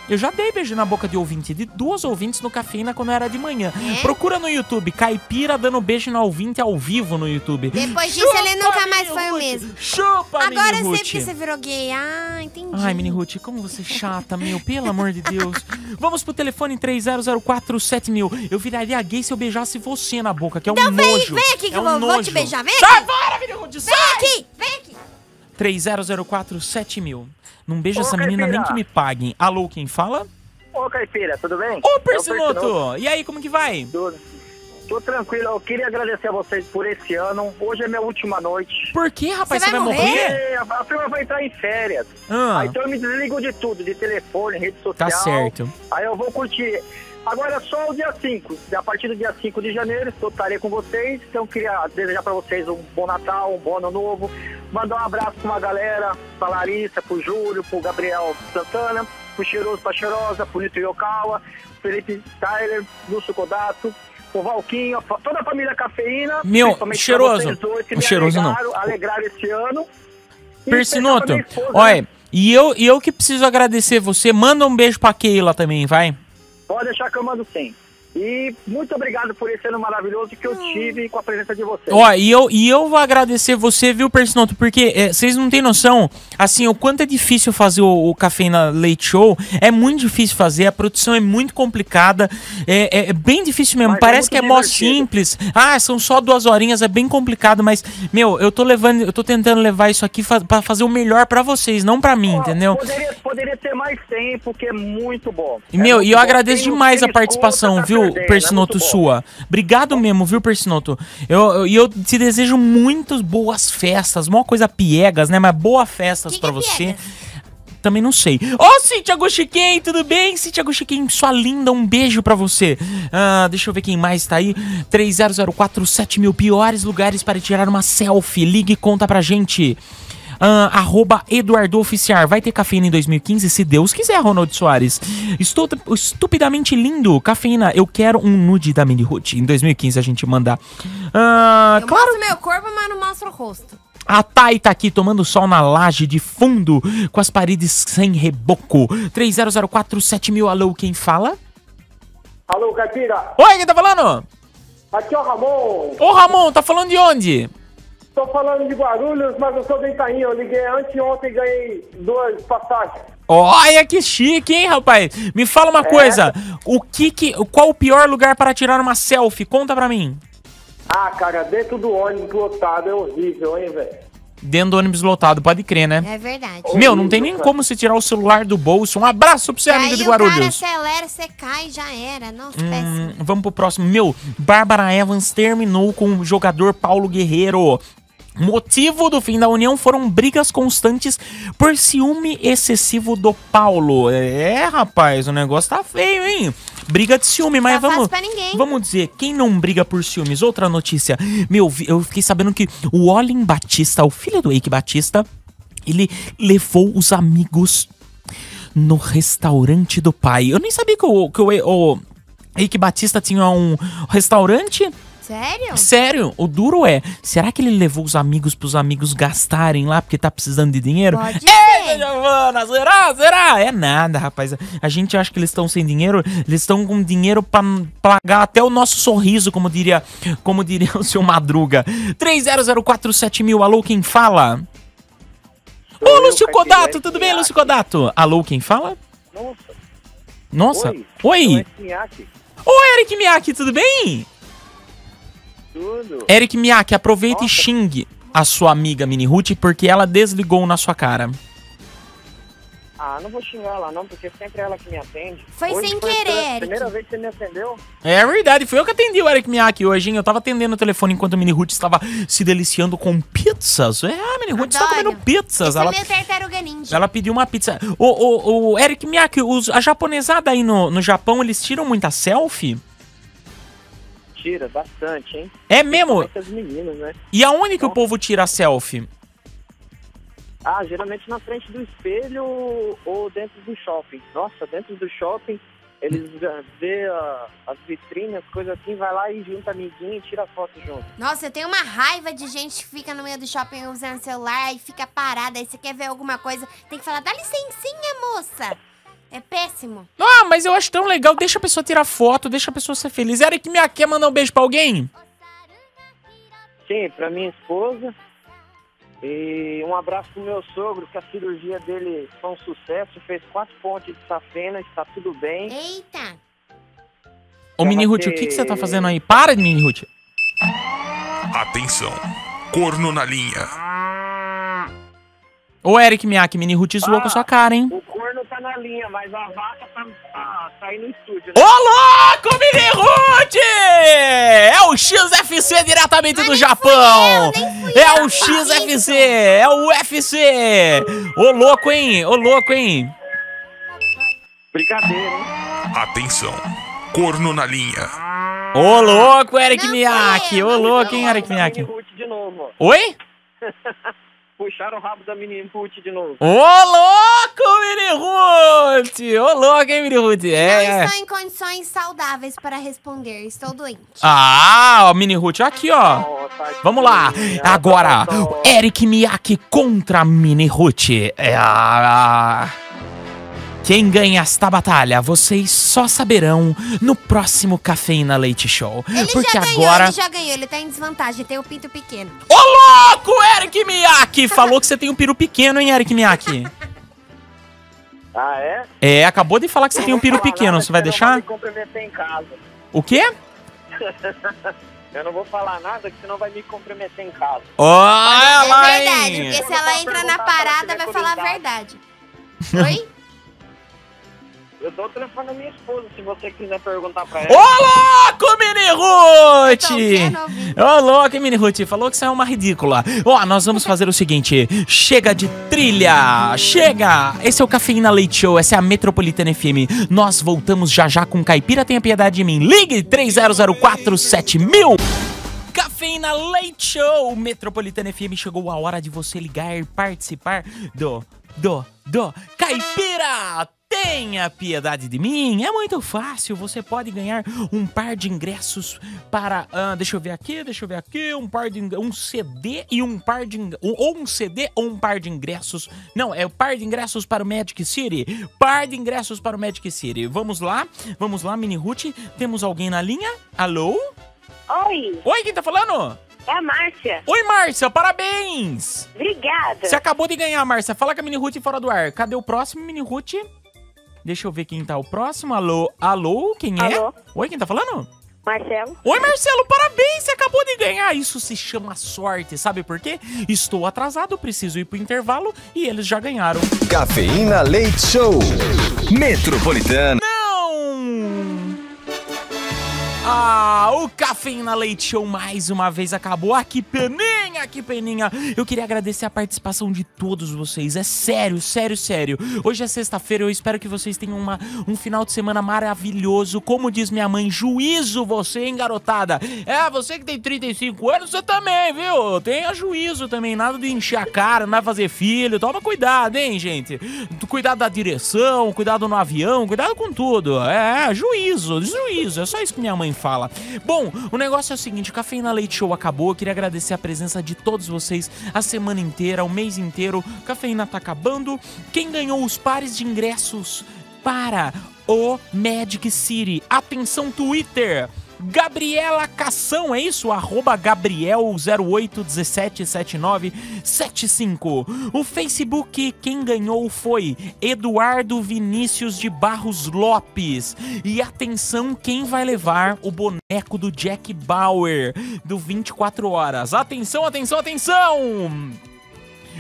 Speaker 2: Eu já dei beijo na boca de ouvinte, de duas ouvintes no Cafeína quando era de manhã.
Speaker 3: É?
Speaker 2: Procura no YouTube, Caipira dando beijo na ouvinte ao vivo no YouTube.
Speaker 3: Depois disso, ele nunca mais foi o mesmo.
Speaker 2: Chupa,
Speaker 3: Agora eu sei porque você virou gay. Ah, entendi.
Speaker 2: Ai, Mini Ruth, como você é chata, meu, pelo amor de Deus. Vamos pro telefone 30047000. Eu viraria gay se eu beijasse você na boca, que é um
Speaker 3: Então vem,
Speaker 2: nojo.
Speaker 3: vem aqui que
Speaker 2: é
Speaker 3: eu
Speaker 2: um
Speaker 3: vou, vou te beijar. Vem
Speaker 2: Sai
Speaker 3: aqui.
Speaker 2: fora, Mini Ruth,
Speaker 3: Vem
Speaker 2: sai!
Speaker 3: aqui, vem aqui.
Speaker 2: 30047000. Não beijo
Speaker 8: Ô,
Speaker 2: essa menina nem
Speaker 8: Caipira.
Speaker 2: que me paguem. Alô, quem fala?
Speaker 8: Ô, Caipira, tudo bem?
Speaker 2: Ô,
Speaker 8: É o
Speaker 2: Persinoto! E aí, como que vai?
Speaker 8: Tudo. Tô tranquilo, eu queria agradecer a vocês por esse ano. Hoje é minha última noite.
Speaker 2: Por que, rapaz?
Speaker 3: Você
Speaker 2: Você vai,
Speaker 3: vai
Speaker 2: morrer?
Speaker 8: Porque a, a firma vai entrar em férias.
Speaker 2: Ah.
Speaker 8: Aí então eu me desligo de tudo, de telefone, rede social.
Speaker 2: Tá certo.
Speaker 8: Aí eu vou curtir. Agora só o dia 5. A partir do dia 5 de janeiro, eu estarei com vocês. Então eu queria desejar pra vocês um bom Natal, um bom ano novo. Mandar um abraço pra uma galera, pra Larissa, pro Júlio, pro Gabriel Santana, pro Cheiroso, pra Cheirosa, pro Nito Yokawa, Felipe Tyler, Lúcio Kodato, o Valquinho, toda a família Cafeína.
Speaker 2: Meu, cheiroso.
Speaker 8: dois
Speaker 2: O cheiroso não.
Speaker 8: alegraram, alegraram esse ano.
Speaker 2: Persinoto, olha,
Speaker 8: né?
Speaker 2: e eu, e eu que preciso agradecer você. Manda um beijo pra Keila também, vai.
Speaker 8: Pode deixar que eu mando sim. E muito obrigado por esse ano maravilhoso que eu tive com a presença de vocês.
Speaker 2: Ó, e eu, e eu vou agradecer você, viu, Persinoto? Porque é, vocês não têm noção, assim, o quanto é difícil fazer o, o Cafeína Leite Show. É muito difícil fazer, a produção é muito complicada. É, é- é bem difícil mesmo.
Speaker 8: Mas é
Speaker 2: Parece
Speaker 8: muito
Speaker 2: que é mó
Speaker 8: divertido.
Speaker 2: simples. Ah, são só duas horinhas, é bem complicado, mas, meu, eu tô levando, eu tô tentando levar isso aqui fa pra fazer o melhor pra vocês, não pra mim,
Speaker 8: Ó,
Speaker 2: entendeu?
Speaker 8: Poderia, poderia ter mais tempo, que é muito bom.
Speaker 2: E,
Speaker 8: É
Speaker 2: meu,
Speaker 8: muito
Speaker 2: e eu
Speaker 8: bom.
Speaker 2: agradeço demais a participação, viu,
Speaker 8: é
Speaker 2: Persinoto
Speaker 8: bom.
Speaker 2: sua. Obrigado mesmo, viu, Persinoto? Eu, eu, e eu te desejo muitas boas festas, uma coisa piegas, né? Mas boas festas
Speaker 3: Que
Speaker 2: pra
Speaker 3: que é
Speaker 2: você.
Speaker 3: piegas?
Speaker 2: Também não sei. Ô, Cintia Guxiquem, tudo bem? Cintia Guxiquem, sua linda, um beijo pra você. Ah, deixa eu ver quem mais tá aí. 3004 mil piores lugares para tirar uma selfie. Ligue e conta pra gente. Arroba Eduardo Oficiar. Vai ter cafeína em 2015? Se Deus quiser, Ronald Soares. Estou estupidamente lindo. Cafeína, eu quero um nude da Mini Ruth. Em 2015 a gente manda. Ah,
Speaker 3: Eu
Speaker 2: claro.
Speaker 3: mostro meu corpo, mas não mostro o rosto.
Speaker 2: A Thay tá aqui tomando sol na laje de fundo, com as paredes sem reboco. 3004 mil. Alô, quem fala?
Speaker 8: Alô, Caipira.
Speaker 2: Oi, quem tá falando?
Speaker 8: Aqui é o Ramon.
Speaker 2: Ô, Ramon, tá falando de onde?
Speaker 8: Tô falando de Guarulhos, mas eu sou do Itaim. Eu liguei anteontem e ganhei duas passagens.
Speaker 2: Olha que chique, hein, rapaz? Me fala uma coisa. O que que, qual o pior lugar para tirar uma selfie? Conta pra mim.
Speaker 8: Ah, cara, dentro do ônibus lotado é horrível, hein, velho?
Speaker 2: Dentro do ônibus lotado, pode crer, né?
Speaker 3: É verdade.
Speaker 2: Meu, não tem nem como você tirar o celular do bolso. Um abraço pra você, amigo
Speaker 3: Aí
Speaker 2: de
Speaker 3: o cara
Speaker 2: Guarulhos.
Speaker 3: acelera, você cai, já era. Nossa,
Speaker 2: Hum,
Speaker 3: péssimo.
Speaker 2: vamos pro próximo. Meu, Bárbara Evans terminou com o jogador Paulo Guerreiro. Motivo do fim da união foram brigas constantes por ciúme excessivo do Paulo. É, rapaz, o negócio tá feio, hein? Briga de ciúme, mas
Speaker 3: Tá
Speaker 2: vamos. Vamos dizer, quem não briga por ciúmes? Outra notícia. Meu, eu fiquei sabendo que o Olin Batista, o filho do Eike Batista, ele levou os amigos no restaurante do pai. Eu nem sabia que o, que o, o Eike Batista tinha um restaurante.
Speaker 3: Sério?
Speaker 2: Sério, o duro é, será que ele levou os amigos pros amigos gastarem lá porque tá precisando de dinheiro?
Speaker 3: Pode
Speaker 2: Ei,
Speaker 3: ser.
Speaker 2: Giovana, será? Será? É nada, rapaz. A gente acha que eles estão sem dinheiro, eles estão com dinheiro pra pagar até o nosso sorriso, como diria, como diria o seu Madruga. 30047000, mil, alô, quem fala? Ô,
Speaker 8: eu,
Speaker 2: Lúcio Codato, tudo bem. Lúcio Codato? Alô, quem fala?
Speaker 8: Nossa,
Speaker 2: Nossa,
Speaker 8: Oi.
Speaker 2: oi. Ô, Eric Miyake, tudo bem?
Speaker 8: Tudo.
Speaker 2: Eric Miyake, aproveita e
Speaker 8: Nossa.
Speaker 2: xingue a sua amiga Mini Ruth porque ela desligou na sua cara.
Speaker 8: Ah, não vou xingar ela não, porque sempre é ela que me atende.
Speaker 3: Foi
Speaker 8: Hoje
Speaker 3: sem
Speaker 8: foi
Speaker 3: querer,
Speaker 8: a
Speaker 3: Eric.
Speaker 8: primeira vez que você me atendeu.
Speaker 2: É verdade, foi eu que atendi o Eric Miyake hoje, hein? Eu tava atendendo o telefone enquanto a Mini Ruth estava se deliciando com pizzas. É, a Mini Ruth está comendo pizzas.
Speaker 3: Esse é
Speaker 2: Ela,
Speaker 3: meio tartaruga ninja.
Speaker 2: ela pediu uma pizza. O, o, o Eric Miyake, os, a japonesada aí no, no Japão, eles tiram muita selfie?
Speaker 8: Tira, bastante, hein?
Speaker 2: É mesmo?
Speaker 8: As meninas, né?
Speaker 2: E aonde que o povo tira selfie?
Speaker 14: Ah, geralmente na frente do espelho ou dentro do shopping. Nossa, dentro do shopping, eles ah, vê ah, as vitrines, coisas assim, vai lá e junta amiguinho e tira foto junto.
Speaker 3: Nossa, eu tenho uma raiva de gente que fica no meio do shopping usando celular e fica parada. Aí você quer ver alguma coisa, tem que falar, dá licencinha, moça. É péssimo.
Speaker 2: Ah, mas eu acho tão legal. Deixa a pessoa tirar foto, deixa a pessoa ser feliz. Eric Minha quer mandar um beijo pra alguém?
Speaker 14: Sim, pra minha esposa. E um abraço pro meu sogro, que a cirurgia dele foi um sucesso, fez quatro pontes de safena, está tudo bem.
Speaker 3: Eita!
Speaker 2: Ô, Mini Ruth, o que, que você tá fazendo aí? Para, Mini Ruth.
Speaker 1: Atenção, corno na linha.
Speaker 2: Ô, Eric Miak, Mini Ruth zoou com a sua cara, hein?
Speaker 14: O na linha, mas a vaca tá, tá, tá aí no estúdio.
Speaker 2: Ô, louco, Mini Ruth! É o XFC diretamente do Japão! É o XFC, é o UFC! Ô, louco, hein? Ô, louco, hein?
Speaker 14: Brincadeira, hein?
Speaker 1: Atenção, corno na linha.
Speaker 2: Ô, louco, Eric Miak! Ô, louco, hein, Eric
Speaker 14: ó.
Speaker 2: Oi?
Speaker 14: Puxaram o rabo da mini Ruth de novo.
Speaker 2: Ô, louco, Mini Ruth! Ô, louco, hein, Mini Ruth?
Speaker 3: Não
Speaker 2: É.
Speaker 3: estou em condições saudáveis para responder. Estou doente.
Speaker 2: Ah, ó, Mini Ruth, aqui, ó. Vamos lá. Agora, Eric Miyake contra Mini Ruth. É a... Quem ganha esta batalha, vocês só saberão no próximo Cafeína Leite Show.
Speaker 3: Ele
Speaker 2: Porque
Speaker 3: já ganhou,
Speaker 2: agora...
Speaker 3: ele já ganhou. Ele tá em desvantagem, tem o pinto pequeno.
Speaker 2: Ô, louco, Eric Miyake! Falou que você tem um peru pequeno, hein, Eric Miyake?
Speaker 14: Ah, é?
Speaker 2: É, acabou de falar que você tem um peru pequeno. Você vai deixar?
Speaker 14: me comprometer em casa.
Speaker 2: O quê?
Speaker 14: Eu não vou falar nada, que senão vai me comprometer em casa.
Speaker 2: Olha lá,
Speaker 3: é verdade,
Speaker 2: hein?
Speaker 3: porque se ela entra na parada, vai falar a verdade. Oi?
Speaker 14: Eu dou o telefone da minha esposa, se você quiser perguntar pra
Speaker 2: Ô,
Speaker 14: ela.
Speaker 2: louco, Mini Ruth! Ô, louco, Mini Ruth. Falou que isso é uma ridícula. Ó, nós vamos fazer o seguinte. Chega de trilha. Chega. Esse é o Cafeína Leite Show. Essa é a Metropolitana FM. Nós voltamos já já com Caipira Tenha Piedade de Mim. Ligue 3004 7000. Cafeína Leite Show. Metropolitana FM. Chegou a hora de você ligar e participar do, do, do Caipira Tenha piedade de mim. É muito fácil. Você pode ganhar um par de ingressos para. ah, deixa eu ver aqui, deixa eu ver aqui. Um par de um CD e um par de. Ou um CD ou um par de ingressos. Não, é o par de ingressos para o Magic City. Par de ingressos para o Magic City. Vamos lá, vamos lá, Mini Ruth. Temos alguém na linha? Alô?
Speaker 4: Oi,
Speaker 2: Oi, quem tá falando?
Speaker 4: é a Márcia.
Speaker 2: Oi, Márcia, parabéns!
Speaker 4: Obrigada.
Speaker 2: Você acabou de ganhar, Márcia. Fala com a Mini Ruth fora do ar. Cadê o próximo, Mini Ruth? Deixa eu ver quem tá o próximo. Alô? Alô? Quem é?
Speaker 4: Alô?
Speaker 2: Oi, quem tá falando?
Speaker 4: Marcelo.
Speaker 2: Oi, Marcelo, parabéns, você acabou de ganhar. Isso se chama sorte, sabe por quê? Estou atrasado, preciso ir pro intervalo e eles já ganharam.
Speaker 9: Cafeína Leite Show. Metropolitana.
Speaker 2: Ah, o Cafeína Leite Show mais uma vez acabou. Ah, que peninha, que peninha. Eu queria agradecer a participação de todos vocês. É sério, sério, sério. Hoje é sexta-feira, eu espero que vocês tenham uma, um final de semana maravilhoso. Como diz minha mãe, juízo você, hein, garotada? É, você que tem 35 anos, você também, viu? Tenha juízo também, nada de encher a cara, não vai fazer filho. Toma cuidado, hein, gente? Cuidado da direção, cuidado no avião, cuidado com tudo. É, juízo, juízo. É só isso que minha mãe fala. Bom, o negócio é o seguinte: o Cafeína Leite Show acabou. Eu queria agradecer a presença de todos vocês a semana inteira, o mês inteiro. O Cafeína tá acabando. Quem ganhou os pares de ingressos para o Magic City? Atenção, Twitter! Gabriela Cação, é isso? Arroba Gabriel08177975. O Facebook, quem ganhou foi Eduardo Vinícius de Barros Lopes. E atenção, quem vai levar o boneco do Jack Bauer do 24 Horas. Atenção, atenção, atenção!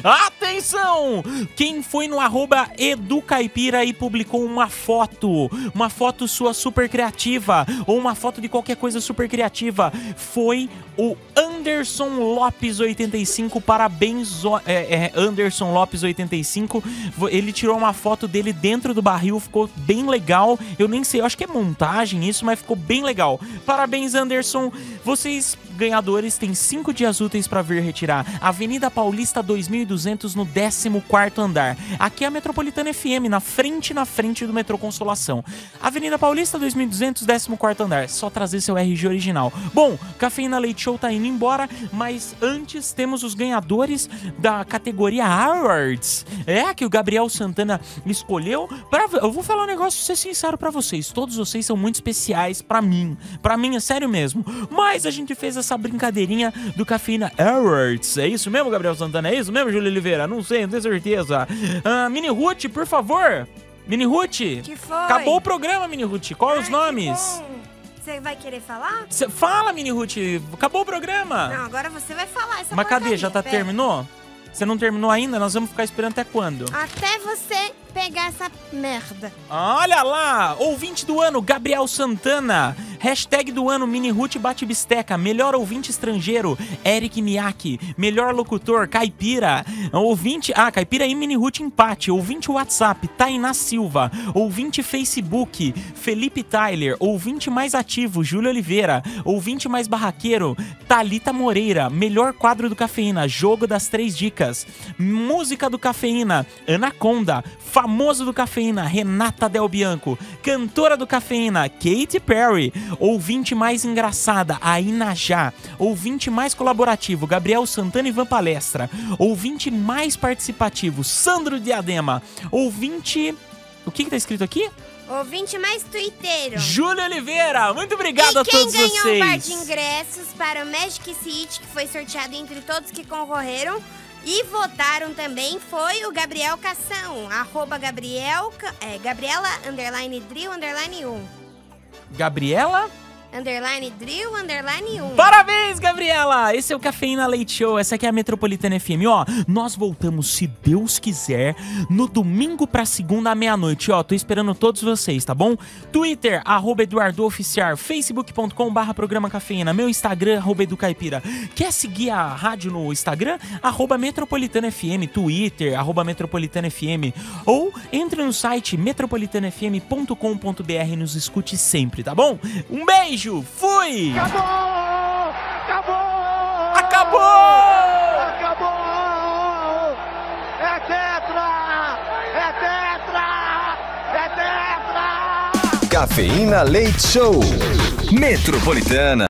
Speaker 2: Atenção! Quem foi no arroba Educaipira e publicou uma foto, uma foto sua super criativa, ou uma foto de qualquer coisa super criativa, foi o Anderson Lopes 85. Parabéns, é, é, Anderson Lopes 85. Vo- Ele tirou uma foto dele dentro do barril, ficou bem legal. Eu nem sei, eu acho que é montagem isso, mas ficou bem legal. Parabéns, Anderson. Vocês ganhadores têm cinco dias úteis para vir retirar. Avenida Paulista 2200 no 14º andar. Aqui é a Metropolitana FM, na frente, na frente do metrô Consolação. Avenida Paulista 2200, 14º andar. Só trazer seu RG original. Bom, Cafeína Leite Show tá indo embora, mas antes temos os ganhadores da categoria Awards. É, que o Gabriel Santana escolheu. Pra, eu vou falar um negócio, ser sincero pra vocês. Todos vocês são muito especiais pra mim. Pra mim, é sério mesmo. Mas a gente fez essa brincadeirinha do Cafeína Awards. É isso mesmo, Gabriel Santana? É isso mesmo, Júlio Oliveira? Não sei, não tenho certeza. Ah, Mini Ruth, por favor. Mini Ruth.
Speaker 3: Que foi?
Speaker 2: Acabou o programa, Mini Ruth. Qual os
Speaker 3: Ai,
Speaker 2: nomes?
Speaker 3: que bom. Você vai querer falar?
Speaker 2: Cê- fala, Mini Ruth. Acabou o programa.
Speaker 3: Não, agora você vai falar essa
Speaker 2: Mas cadê? Já tá
Speaker 3: pera.
Speaker 2: terminou? Você não terminou ainda? Nós vamos ficar esperando até quando?
Speaker 3: Até você pegar essa merda.
Speaker 2: Olha lá! Ouvinte do ano, Gabriel Santana. Hashtag do ano, Mini Ruth Bate Bisteca. Melhor ouvinte estrangeiro, Eric Miyake. Melhor locutor, Caipira. Ouvinte. Ah, Caipira e Mini Ruth empate. Ouvinte WhatsApp, Tainá Silva. Ouvinte Facebook, Felipe Tyler. Ouvinte mais ativo, Júlio Oliveira. Ouvinte mais barraqueiro, Talita Moreira. Melhor quadro do Cafeína, Jogo das Três Dicas. Música do Cafeína, Anaconda. Famoso do Cafeína, Renata Del Bianco. Cantora do Cafeína, Katy Perry. Ouvinte mais engraçada, a Inajá. Ouvinte mais colaborativo, Gabriel Santana e Van Palestra. Ouvinte mais participativo, Sandro Diadema. Ouvinte. O que, que tá escrito aqui?
Speaker 3: Ouvinte mais tuiteiro.
Speaker 2: Júlio Oliveira, muito obrigado
Speaker 3: e
Speaker 2: a
Speaker 3: quem
Speaker 2: todos
Speaker 3: ganhou
Speaker 2: vocês.
Speaker 3: um par de ingressos para o Magic City, que foi sorteado entre todos que concorreram e votaram também, foi o Gabriel Cação. Arroba Gabriel, é, Gabriela, underline drill, underline 1.
Speaker 2: Gabriela?
Speaker 3: Underline drill, underline 1.
Speaker 2: Parabéns, Gabriela! Esse é o Cafeína Leite Show, essa aqui é a Metropolitana FM. Ó, nós voltamos, se Deus quiser, no domingo pra segunda meia-noite. Ó, tô esperando todos vocês, tá bom? Twitter, arroba Eduardo Oficial, facebook.com barra programa cafeína, meu Instagram, arroba Edu Caipira. Quer seguir a rádio no Instagram? Arroba Metropolitana FM, Twitter, arroba Metropolitana FM. Ou entre no site metropolitanafm.com.br e nos escute sempre, tá bom? Um beijo, fui!
Speaker 15: Acabou! Acabou!
Speaker 2: Acabou!
Speaker 15: Acabou! É tetra! É tetra! É tetra!
Speaker 9: Cafeína Leite Show. Metropolitana.